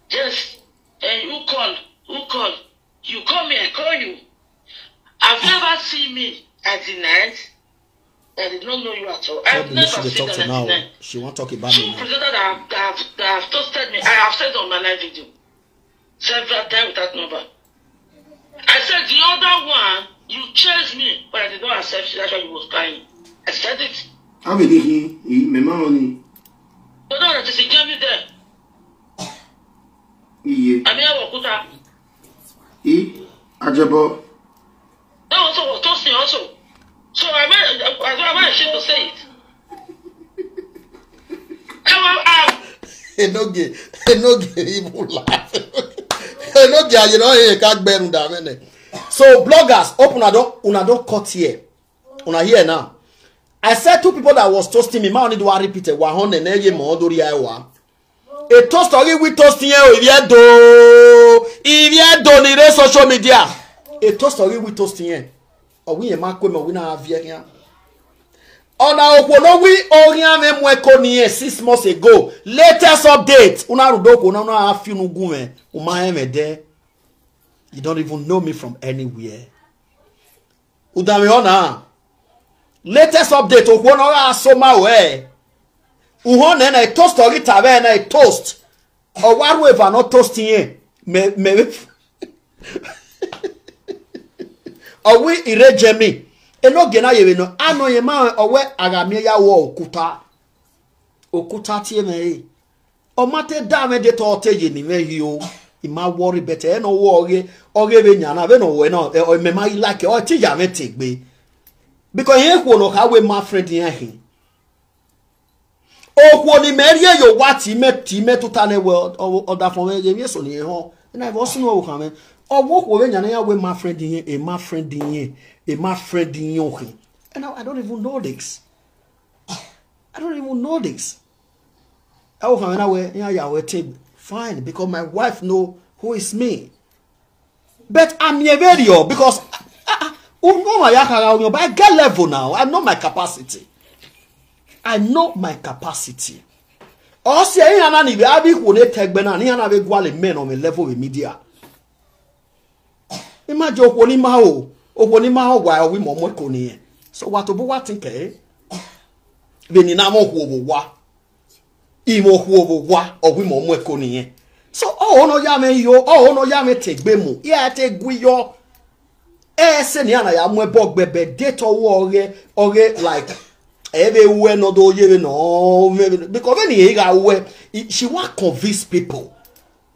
Yes. And who call? Who call? You call me, I call you. I've never seen me at the night. I did not know you at all. I've never seen her at now. She won't talk about Two me. Two presenters that have, that have, that have toasted me. I have said on my live video several times with that number. I said the other one, you chased me, but I did not accept it. That's why you was crying. I said it. How many he? He, my money. But no, that is a me there. Iye. Àmì ẹ̀wọ̀ kúta. I àjẹbọ. That also was toasting also. So I might, as well, I might ashamed to say it. Ah. Enoge, Enoge, evil laugh. Enoge, you know, you can't bear them. So bloggers, open una don una door. cut here. Una here now. I said two people that was toasting me, ma only do I repeat it. Wa hon ene ye mo dori ai wa. E toast ori we toasting here o ivie do. Ivie do ni re social media etosɔre wi tostiɛ ɔwi yɛn ma kpɛmɛ ɔwi na aviɛria ọ̀nà òpó ló wí orin àmì mú ẹ̀kọ́ nìyẹn six months ago latest update una arúgbó òpó náà náà àfinugún ẹ̀ o máa ẹ̀mẹ̀ dẹ́ you don't even know me from anywhere. Udami ọ̀nà latest update òpó náà náà asọ́mọ́ ẹ̀ na náà náà toast ọ̀rí tàbẹ́ náà toast ọ̀wárò ìbànú toast yẹn mẹ́rẹ́. owi irejemi enoge na yewe no anoye ma owe agamie ya wo okuta okuta tie me e omate da me de to te ye ni me o ima worry better e no wo oge oge be nya na be no we no e ayi ma like o ti ya me tegbe because he kwo no ka we ma friend ya e hi okwo ni merie yo wati me ti me total world o da for me ye e so ni e ho na e bo sunu o ka me ọwọ́ kò wẹ́ nyane ya wẹ́ ma friend yẹn a e ma friend yẹn a e ma friend yẹn òkè and now I don't even know this I don't even know this ẹ wò kàn mí náà wẹ́ yẹn ayà wẹ́ tẹ́ fine because my wife know who is me but I'm a radio because ah, ah, ah, unu ọ̀yà kara ọ̀yàn but I get level now I know my capacity I know my capacity ọ̀sẹ̀ yẹn náà níbi abikun ní tẹgbẹ́ náà níyànnà bẹ gbọ́ àlè on ọ̀mẹ́ level with media. imagine okwo n'ime ahụ okwo n'ime ahụ gwa owi ma ọmụkụ n'ihe so wato bụ wati nke beni na ama okwu ogwụgwa ime okwu ogwụgwa owi ma ọmụkụ n'ihe so ọhụrụ ya mee yo ọhụrụ ya mee tegbe mụ ya tegwu yo ese na ya na ya mụ ebe ọgbebe detọwa oghe oghe like ebe uwe nọdụ oyere na ọ bikọ beni ị ga uwe she wan convince people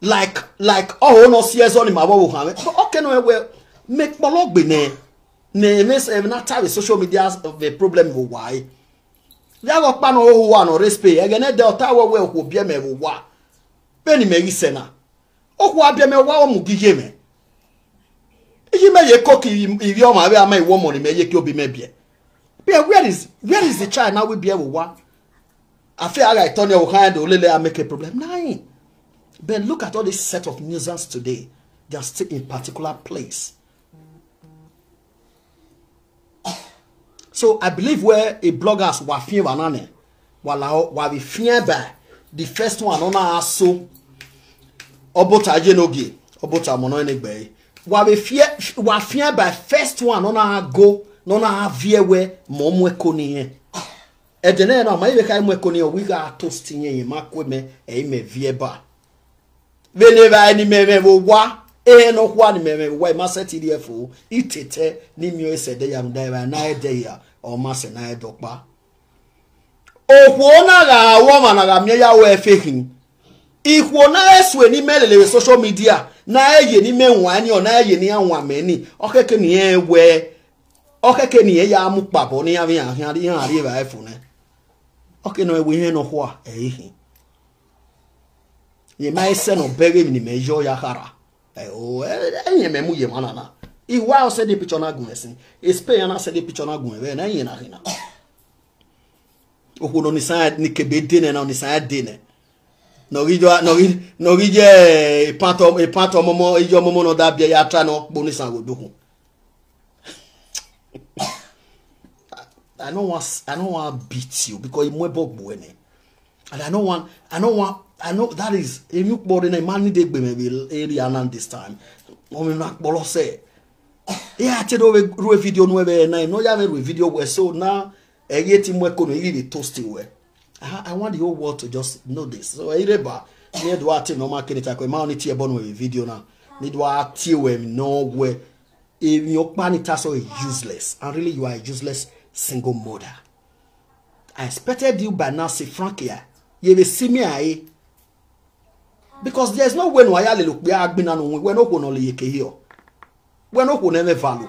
like like ọhụrụ nọ si ẹzọ ni ma wọ wọ ha ọkẹ nọ ẹwẹ mẹkpọlọ gbẹnẹ nẹẹmẹ sẹ na tawe social media the problem wọ wáyé yàgò kpanu ọhụrụ wa nọ respe ẹgẹ ne dẹ ọta wọ wẹ ọkọ bíẹ mẹ wọ wá bẹẹ ni mẹ yi sẹ na ọkọ abíẹ mẹ wá ọmọ gígé mẹ me. mẹ yẹ kọ kì ìrí ọmọ abẹ ama ìwọ ọmọ ni mẹ yẹ obi mẹ bíẹ where is where is the child na we bíẹ wọ wá àfẹ ara ìtọ́ ni ọ̀hán ẹ̀ dẹ̀ ó lélẹ̀ amẹ́kẹ́ problem nine. But look at all this set of nuisance today. They are still in particular place. So I believe where a bloggers were fear banane, while we fear by the first one on our so obota jenogi obota monoenegbe. While we fear, by first one on our go, on our fear where momwe koniye. Edene na ma ibe kai mwe koniye wiga toasting ye ma kweme e me vieba. belebe anyị n'ime eme ụgwa ee ni n'ime ụgwa ịmasị tiri efu itete n'ime ose de ya mda ebe na-ede ya na-edokpa okwu na ga-awọ mana ga ya wee fehi ikwu na-esue n'ime lelere soshal midia na-eyi n'ime nwa anyị ọ na-eyi na ya nwa meni okeke na ya na ya ya amụkpabụ na ya ahịa ihe ebe na ihe yɛma ɛsɛ no bɛrɛ mi ni mɛ yɔ yahara ɛwɔ eh, ɛyɛ eh, mɛ mu yɛ mu anana iwa ɔsɛ de picture na gun ɛsɛ spain yana sɛ de picture na gun ɛwɛ e, n'ɛyɛ eh, na hena okuno nisan ni kebe de nɛ na nisan de nɛ nɔrijɔ nɔri nɔrijɛ ipatɔ e ipatɔ e mɔmɔ ijɔ mɔmɔ na da biɛ yatra na ɔkpɔ i no wan no wan beat you because imue bɔ gbu ɛnɛ and I know one, I know one, I know that is if you bought in a money day, maybe area and this time. Mommy Mac Bolo say, Yeah, I tell you, video no way, and I know you have a video where so now a yet in work on a really toasty way. I want the whole world to just know this. So, eh, I ba. near the art in normal Kenita, I'm only tear born with a video now. Need what tear when nowhere. If your planet is useless, and really you are a useless single mother. I expected you by now, say, Frank, yeah. yebesimi anyị because there no way na ya lere okpukpe agbina n'onwe wenokwo nọ leyekehio wenokwo na-eme value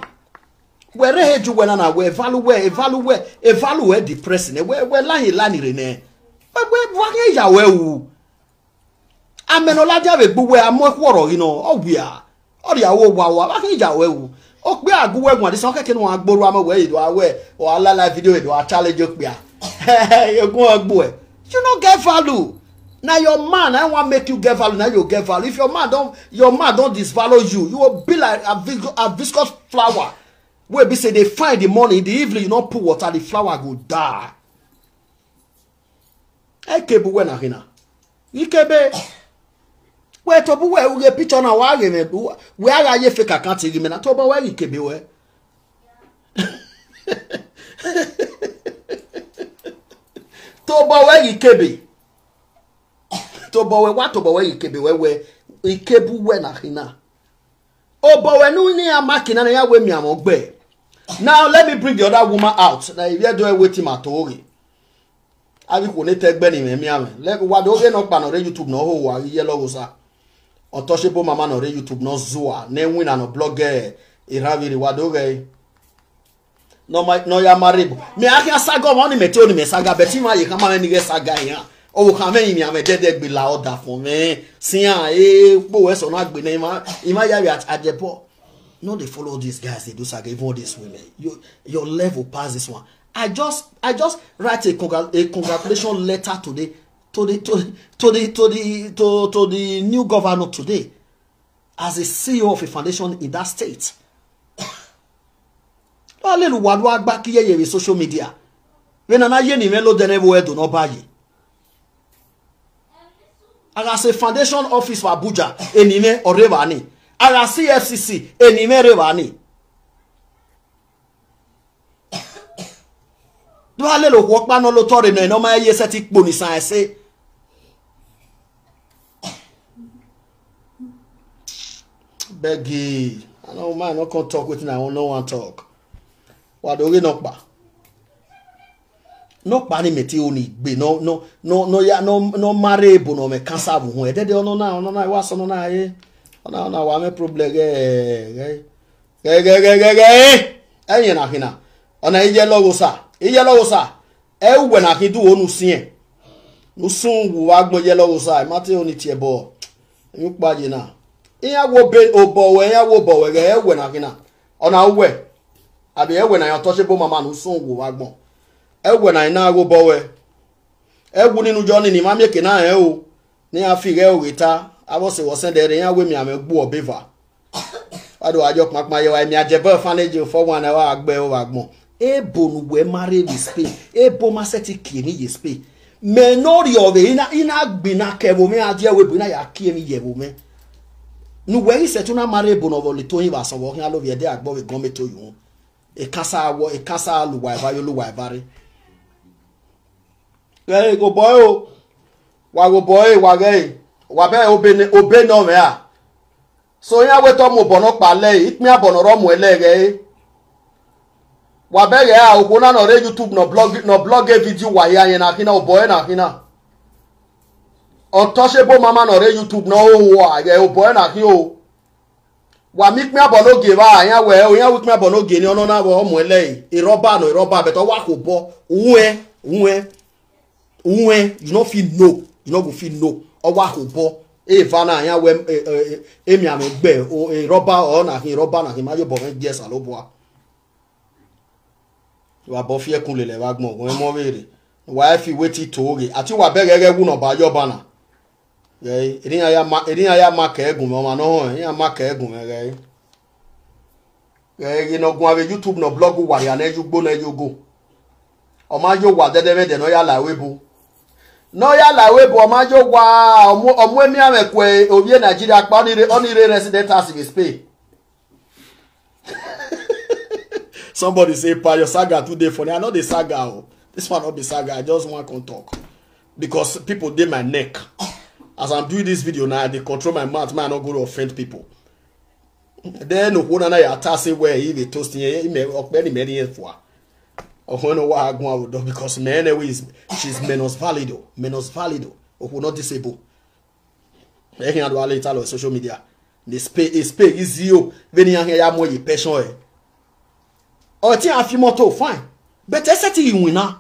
were ha eju wena na wee value wee value wee evalue wee depressing wee wee lanyi lanire ne wee wanye ya wee wu amenoladịa begbu wee amụekwọrọ gị nọ ọgwụ ya ọrịa wo gbawa wanye ya wee wu okpe agụ wee gwadịsị ọkeke na nwa agboro ama wee yido awe ọ alala vidio yido achaleji okpe a egun ọgbụ you no get value na your man i wan make you get value na you get value if your man don your man don disvalue you you go be like a viscous flower wey be say dey fine the morning the evening you no put water the flower go die ekebu eh, wena hina ikebe wee tọbụ wey uge pichọ na wa aghe wee agha ya efe ka kantị gị mena tọbọ wey ikebe wey. (laughs) tobowe ikebe tobowe wa tobowe ikebe wewe ikebu we na hina obowe nuni ya makina na ya we mi amogbe now let me bring the other woman out na ibi edo eweti ma tori abi kò ní tẹgbẹ́ ni mẹ́mí àmì oh, mama youtube n'ɔya maribu mɛ aka saga ɔmɔ ni mɛte ɔni mɛ saga bɛti ma yi kama ɛni kɛ saga yi hã ɔwɔ kan mɛ yin amɛ dɛdɛ gbe la ɔda fún mɛ sian ee kpo ɛsɔ náà gbe náà ima ima yawe ajɛpɔ no dey follow these guys dey do saga even all these women your your level pass this one i just i just write a congr a congratulation letter today to the to to the to the to to the new governor today as a ceo of a foundation in that state haleluya ló wá gbá kí yẹyẹ rè social media rẹ nana yé nìyẹn ló dẹrẹ wo ẹdùn náà báyìí arase foundation office for abuja enime ọrẹ wa ni arase efcc enime rẹ wa ni. ló wá lérò wọ́n paná ló tọ́ rìnà iná máa yẹ ẹsẹ̀ ti pò nìsan ẹ̀sẹ̀. (coughs) bẹ́ẹ̀gì i don't mind no come talk wetin i wan no wan talk. wadoge nokpa nokpa ni meti oni gbe no no ya kansa bu edede na ono na wa so na ye ona ona wa me problem enye na hina ije ije e na ki onu wa na iya wo be obo we iya wo na hina ugwe abi egwe e e e na ya ọtọchịbụ mama na usu ngwụ wa egwe na ya na-agụ bọwe egwu nínú jọ́ni ni mami èké na ẹ̀ o ní àfihàn òwe ta abọ́sẹ̀wọ́sẹ̀ dẹ̀rẹ̀ yẹn awé mi àmì gbú ọ̀bẹ fà wàdí wàá jọ pàápàá yẹ wa ẹ̀mí àjẹbẹ́ fanẹ́jì fọ́wọ́n náà wàá gbẹ́ ebo nuwe mare spain ebo maseti kiemi ye spain wo ebo ịkasa awọ ịkasa alụwaịvarị olụwaịvarị ee gobọe o wagobọe wagee wabe so onye weta ọmụ bọnọ kpale ikpe abọnọrọ ọmụ eleghe wabe ghe a okwu na nọrọ youtube nọ blọge vidio waye anyị na hina oboe na hina ọtọshebo mama nọrọ youtube na owo na wà mí pín àbọ̀ lóge bá àyàn wẹ̀ ọ́ yẹn wí pín àbọ̀ lóge ni ọ̀nà náà ọmọ ẹlẹ́yìn ìrọ́bà náà ìrọ́bà àbẹ̀tọ́ wà kò bọ́ òun ẹ òun ẹ òun ẹ you no fit know you no go fit know ọwà kò bọ́ èèfà náà àyàn wẹ èmi àmì gbẹ ìrọ́bà ọ̀ nàkín ìrọ́bà nàkín má yóò bọ̀ fẹ́ jẹ́ sàlóbùà. wà bọ́ fi ẹkùn lè lẹ́ wá gbọ̀ngàn ẹ mọ́ wéèrè wà á fi wétí tòórè àti wà gɛɛ eniyan ya ma eniyan ya ma kɛɛ eh, gun mɛ ɔma nɔhɔn eniyan ma kɛɛ gun mɛ gɛɛ gɛɛ yinɔ gun abe youtube nɔ blɔg wa ya nɛ yugbo nɛ ɔma yo wa dɛdɛ mɛ dɛ nɔ la webo nɔ la webo ɔma yo wa ɔmu ɔmu emia kɔɛ eh, obie nigeria kpa ɔnire ɔnire resident as spain (laughs) somebody say pa your saga too dey funny i no dey saga o oh. this one no be saga i just wan come talk because people dey my neck as i'm doing this video now i dey control my mouth make i no go offend people then òkú nana yà ta sí wẹ yìí lè toast yẹn ìmẹ ọpẹ ni mẹrin yẹn fua ọhún ẹni wà á gún àwùjọ because mẹrin ẹwì is she is menos valido menos valido òkú not disable ẹhìn àdó alẹ ìta lọ social media ní spain spain easy o bẹ́ẹ̀ ni ahẹ́ yà mọ yìí pẹ́sán ẹ̀ eh. ọtí oh, àfimọ́tò fine but ẹsẹ̀ ti ìwìn náà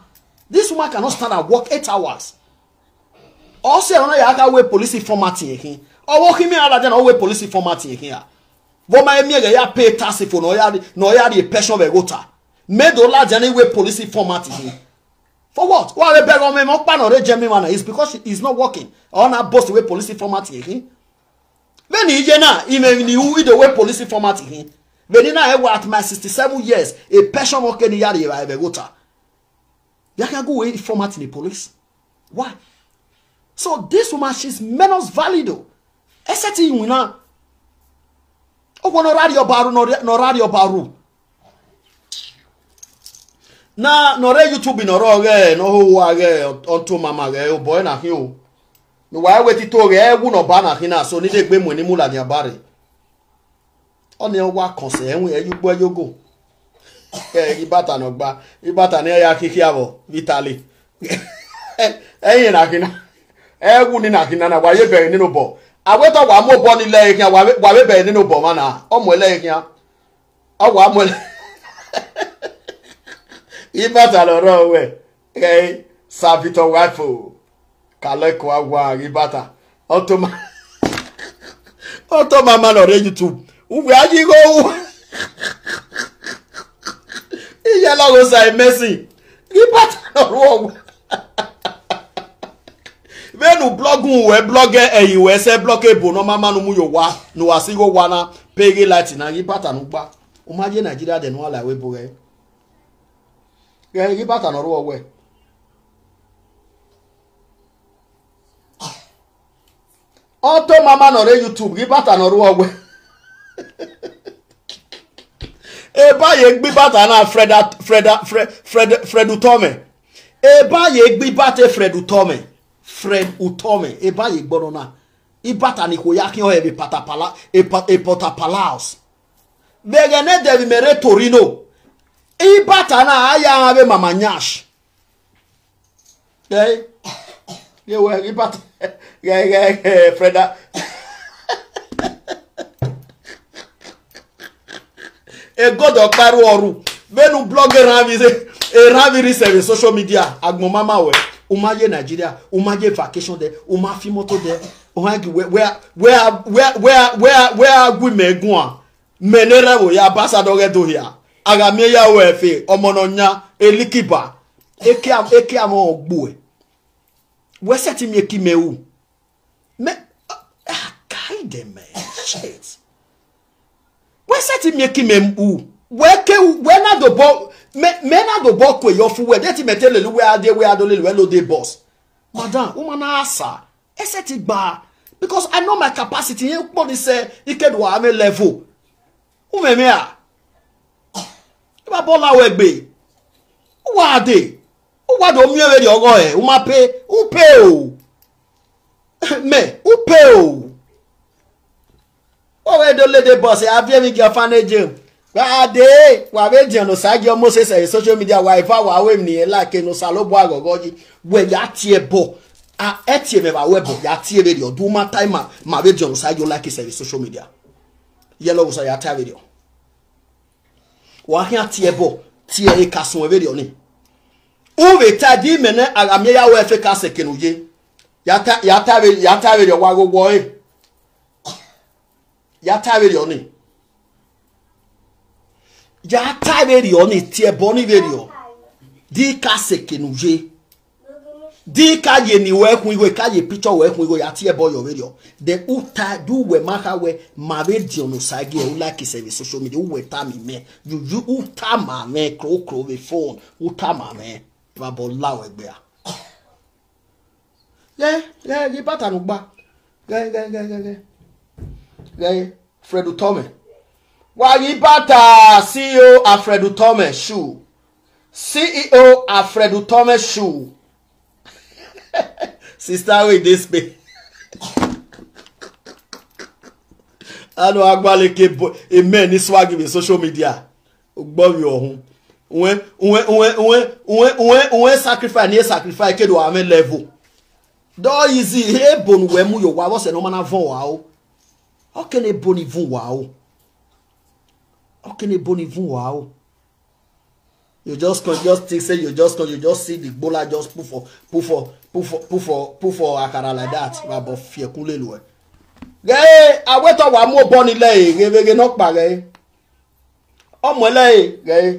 this woman cannot stand and work eight hours ɔsi ɛrɔ na yɛ aka we polisi fɔmati yɛ hin ɔwɔ kimi aladɛ na ɔwe polisi fɔmati yɛ hin a wɔma yɛ miɛ yɛ ya pay taxi for na ɔya na ɔya de pension bɛ go ta medo ladɛ na we polisi fɔmati hin for what wa bɛ bɛ lɔmɛ mɛ ɔkpa na ɔre jɛ mi ma it's because she is not working ɔna boss we polisi fɔmati yɛ hin bẹ́ẹ̀ ni iye náà ìmẹ̀ ni wí the way polisi fɔmati hin bẹ́ẹ̀ ni náà ẹ wọ at my sixty seven years a pension mɔkɛ ni yàrá yɛ bɛ go ta yàrá go wey fɔmati ni police why. So this woman, she's menos válido. Ese ti ìwìn náà. Ó gbọ́n n'ọ̀rá rí ọba aru n'ọ̀rá rí Na n'ọ̀rẹ́ YouTube n'ọ̀rọ̀ rẹ̀ n'ọ̀hún wa rẹ̀ ọ̀tún mama rẹ̀ ọ̀bọ̀ ẹ̀ nàhín o. Ìwà ẹ̀wẹ̀ ti tó rẹ̀ ẹ̀wù so na ní nàkínánà wà yé bẹ̀rẹ̀ nínú bọ̀ wa wà mú bọ́ ní lẹ́yìn wà wé bẹ̀rẹ̀ nínú bọ̀ mọ́nà ọmọ ẹlẹ́yìn ọwọ́ àmọ́ ibata lọ́rọ́ wẹ̀ ẹ̀ sàbìtọ̀ wáìfò kàlẹ́kọ̀ọ́ àwa ibata mama youtube ugbe emesi ibata menu blọgụ wee blog eyi wee se blog ebo n'ọma mmanụ m yowa n'ụwa si go na pegi lati na gibata n'ugba umaje naijiria dị n'ụwa lawe bụghe ghe gibata nọrụ owe ọtọ ah. mama nọrọ youtube gibata nọrụ owe (laughs) e, ye gbi egbibata na freda freda fredutome ebe anyị fred fredutome e, Efrem utome ebaye gborona na ni koyaki o ebi patapala epota e palas. begene devi mere torino ibata na aya abe mama nyash eh ye we ibata ge ge ge freda egodo paru oru benu blogger ram is a e ram is a social media agmo mama uma ye nigeria uma ye vacation there uma fi moto there uma gi where where where where where where gwi megun a menere ya basa ge do here ara mi ya wo efe ọmọ na nya elikiba eke am eke am ogbo e we set mi eki me u me guide ah, me shit we set mi eki me u ke we na do men a go bɔ kwe yɔfu wɛ de ti mɛ tele lu wɛ ade wɛ ade le lu wɛ lo de bɔs madam woman na asa ɛsɛ ti gba because i know my capacity yɛn kpɔ de sɛ ike do wa ame level woman mi a e oh, ba bɔ la wɛ gbe wa ade wa do mi ɛwɛ de ɔgɔ yɛ woma pe upe o (laughs) mɛ upe o wɔ wɛ de le de bɔs ɛ avi mi gɛ faneje o wade wabeje no saje o moses e social media wa ifa wa we ni la ke no salobo agogoji we ya tie bo a etie me ba we bo ya tie be do do ma time ma beje no saje o like se social media yellow so ya tie video wa hia tie bo tie e ka so video ni u be ta di me na ara me ya we fe ka se ke no ye ya ta ya ta ya ta video wa gogo e ya ta ni yata verio ni tie boni verio di ka sekenuje di ka ye ni we kun iwe ka ye picture we kun iwe yati ebo yo verio de uta du we maka we ma vedio no sagi e ula ki service social media uwe ta mi me you uta ma me kro kro we phone uta ma me ba bo la we gbe a ye ye ye bata nu gba ge ge ge ge ge Fred Utome Wayi CEO Alfredo Thomas Shu. CEO Alfredo Thomas Shu. (laughs) Sister with this pay. alo agbaleke bo amen ní swag social media gbọ́ mi ọ̀hún wọn wọn wọn wọn wọn wọn wọn sacrifice ní e sacrifice kéde wàá mi level dọ́ọ̀ yìí sí ebonu e wẹ́mu yòówá wọ́sẹ̀ ní wọ́n máa fọ́n wàá o ọ̀kẹ́ ní ebonu ìfún wàá o how can a bone even wow you just come just think say you just come you just see the gbola just put for put for put for put for put for akara like that rabọ fiẹkun lelu ẹ. gẹ́ẹ́ awẹ́tọ̀ wàá mú bọ́ nílẹ̀ yìí gẹ́gẹ́ náà pa gẹ́ẹ́ ọmọ ẹlẹ́yìn gẹ́ẹ́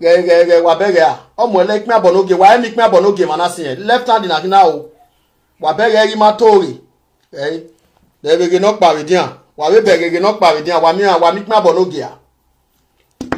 gẹ́ẹ́ gẹ́ẹ́ gẹ́ẹ́ wà bẹ́ẹ̀ gẹ́ẹ́ à ọmọ ẹlẹ́yìn pín àbọ̀ n'oge wàá ẹni pín àbọ̀ n'oge màá násìn yẹn left hand nàkí náà o wà bẹ́ẹ̀ gẹ́ẹ́ yìí má tóòrè gẹ́ẹ́ gẹ́ẹ́ gẹ́ẹ́ náà pàrọ̀ díẹ̀ wà bẹ́ẹ̀ gẹ́ẹ́ náà pàrọ̀ díẹ̀ wà mí pín àbọ̀ n'oge à.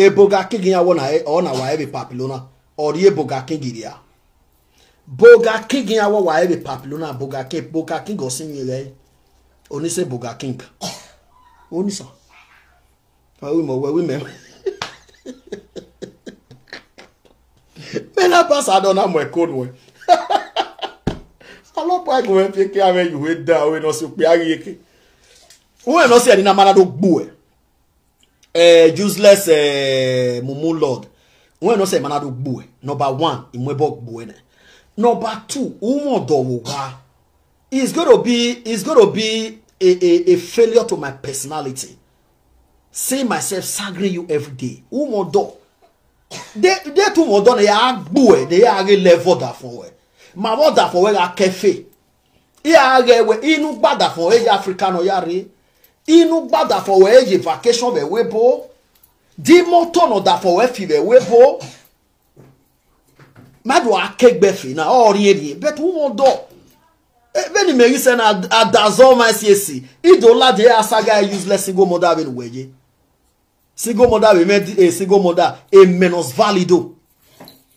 eboga kigi ya wona e, ona wa ebe papilona ori eboga kigi ya boga kigi ya wa ebe papilona boga ke boga king osin yele onise boga king onisa pa wi mo we wi me (laughs) mena pasa dona mo ekonwe ọlọ́pàá ẹ̀gbọ́n mi fi kí àwọn ẹ̀yùwé dá òwe náà sí pé àríyé ké òwe náà sì ẹni náà máa dá tó gbó ẹ̀ uh, useless uh, mumu lord wọn no sẹ mana do gboe number one imwebo gboe ne number two umo dọwọ wa it's gonna be it's gonna be a a a failure to my personality see myself sangre you every day umo dọ de de tu mo dọ ne ya gboe de ya re level da fun we ma wọ da fun we ra kẹfẹ iya re we inu gbada fun we ya african ọ ya re inu gbadafọ wee yi vacation wee webo di moto nọdafọ wee fi wee webo mmadụ akegbefe na ọrịerie bet ụmụdọ ebe ni meri sị na adazọ ma esi esi idola dị asaga useless single mother bin weje single mother bin made eh, a single mother a menos valido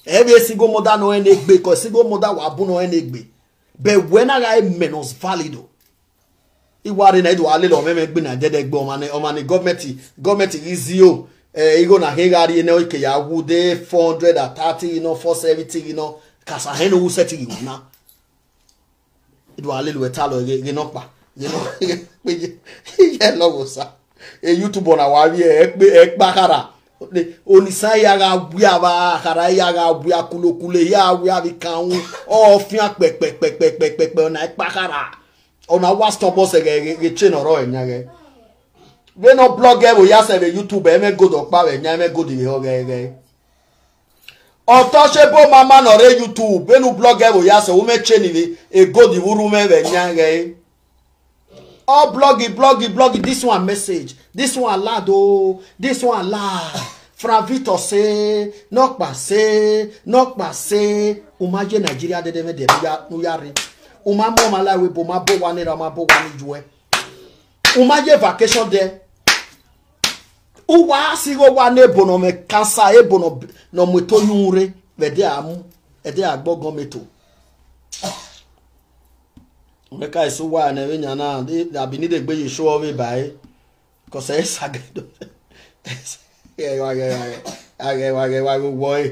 ebe single mother nọ na egbe kọ single mother wa bụ nọ na egbe but when agha menos valido iwari na ịdụ alịla omeme gbe na jedegbe ọmanị gọọmenti gọọmenti izio ego na hegharị na oke ya gwude 430 no 470 no kasa hen owu setigi na ịdụ alịla wetalo gị nọkpa ihe lọgwụsa eyutubo na wari ekpaghara onisa ya ga gbia ba akara ya ga gbia kulokule ya gbia bi kan ọfin apẹpẹpẹpẹpẹpẹ ọ̀nà ìpàkàrà ona wastọgbọ se ge-eche nọrọ enya ge we no blog ebo ya sebe youtube eme godo ọkpa we nya eme godo ihe oge ge ọtọchebo mama nọrọ youtube enu blog ebo ya se ume chenive egodi wuru ume we nya ge all bloggy bloggy bloggy this one message this one lad o this one lad fra victor say nọkpa say nọkpa say umaje nigeria dedeme nuyari o máa ń bọ̀ máa láìwé bò ma bó wa níra máa bó wa níjú ẹ o máa yẹ vacation dẹ o wá síro wa ní ebònà mẹ kansa ebònà nà mọ ètò yún re ẹdẹ àmú ẹdẹ àgbọgàn mẹtò mẹka èso wà ní ẹbí yàrá àbí nídìí gbé yìí sọ ọbẹ báyìí kọsẹ ẹ sàgẹdọ ẹ ẹ wà gẹ wà gẹ wà gẹ wà gẹ wọ ẹ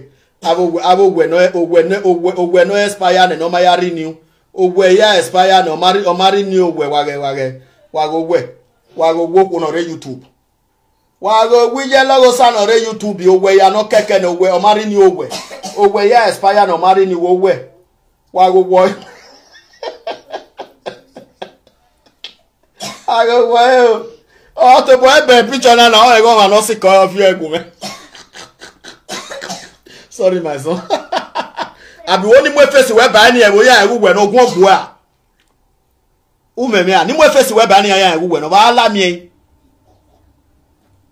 abowẹ náà expire nà ẹ ọmọ yàrá ni o. ogwe ya expire na ọmarị ni ogwe waghe waghe waghe ogwe waghe ogwe okwu nọrọ youtube waghe ogwe ije lọgosa nọrọ youtube ogwe ya nọ keke na ogwe ọmarị ni ogwe ogwe ya expire na ọmarị ni ogwe waghe ogwe (laughs) aghe ogwe ọ tụbụ ebe pichọ na na ọ ego na nọsi ka ọ fie egwu me (laughs) sorry my son (laughs) àbí wọ́n ní mo fèsì wẹ́ bá ní ẹ̀wọ̀ yá ẹ̀wù wẹ̀ ní ogún ọ̀bù à umẹ̀mí à ní mo fèsì wẹ́ bá ní ẹ̀yà ẹ̀wù wẹ̀ náà wàá lámì ẹ̀yìn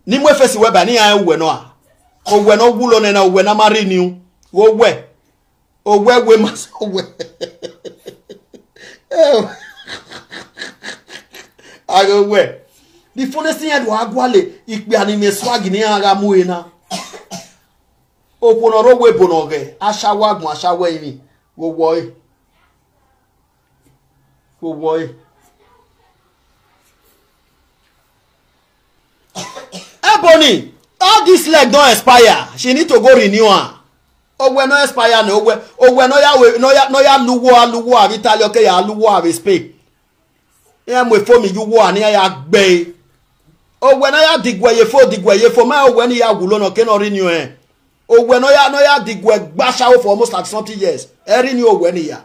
ní mo fèsì wẹ́ bá ní ẹ̀yà ẹ̀wù wẹ̀ náà ọ̀wẹ̀ náà wúlò nínú ọ̀wẹ̀ náà má rí ni wọ́n wẹ̀ ọ̀wẹ̀ wẹ̀ má sọ wẹ̀ (laughs) (laughs) ààrẹ wẹ̀ ní fúnẹ́sì yẹn ló wá gbọ́ àlè ìpè ànímẹ̀sọ́ àgìní ara mú iná. E oponọrọ webụnọ gị asawa agbụ asawa imi gbogbo gbogbo ebony all this leg don expire she need to go renew am ogwe no expire na ogwe ogwe no ya luwo aluwo abi tali oke ya aluwo abi spain ya mwe fomi yuwo ani ya gbe ogwe no ya digweye fo digweye fo ma ogwe ni ya wulo no ke no renew eh Owe noya noya digwe gbashawo for almost like twenty years. Eri ni owe ni ya.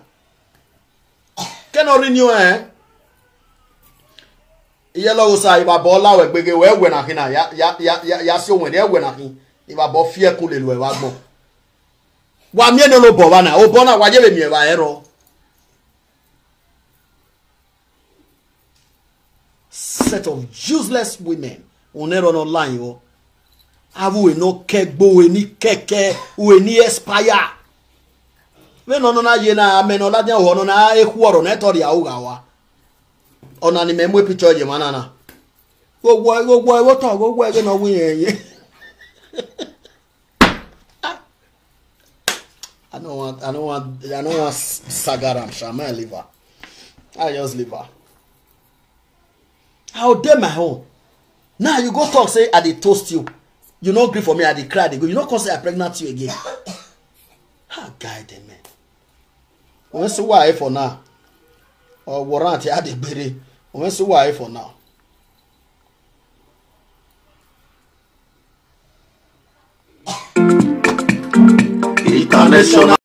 Kẹ́nà rí ni o ẹ̀. Eh? Iye lọ́wọ́ sa ìbàbọ̀ ọ̀làwẹ̀ gbege wẹ̀ ẹ̀wẹ̀ nàkín náà yà sí òun ẹ̀ ní ẹ̀wẹ̀ nàkín ìbàbọ̀ fíẹ̀kùn lè lu ẹ̀ wá gbọ̀n. Wà mí ẹni ló bọ̀ wá náà, ó bọ́ náà wáyé bèmí ẹ̀ wá ẹ̀ rọ. Set of useless women, òun ẹ̀rọ náà láàyè wọ́n. awo we no kegbo we ni keke we ni espaya we no no na ye na amen ola dia wo no na na wa ona ni me mu picture je gbogbo gbogbo to gbogbo ege no (laughs) I want, I want, I want Sagaram Shama I just my Now you go talk, say, I toast you. you no gree for me i dey cry dey go you no come say i pregnant you again How (coughs) guy dem men wọn sì wà ayé for now ọwọrọ àti àdìgbére wọn sì wà ayé for now. international.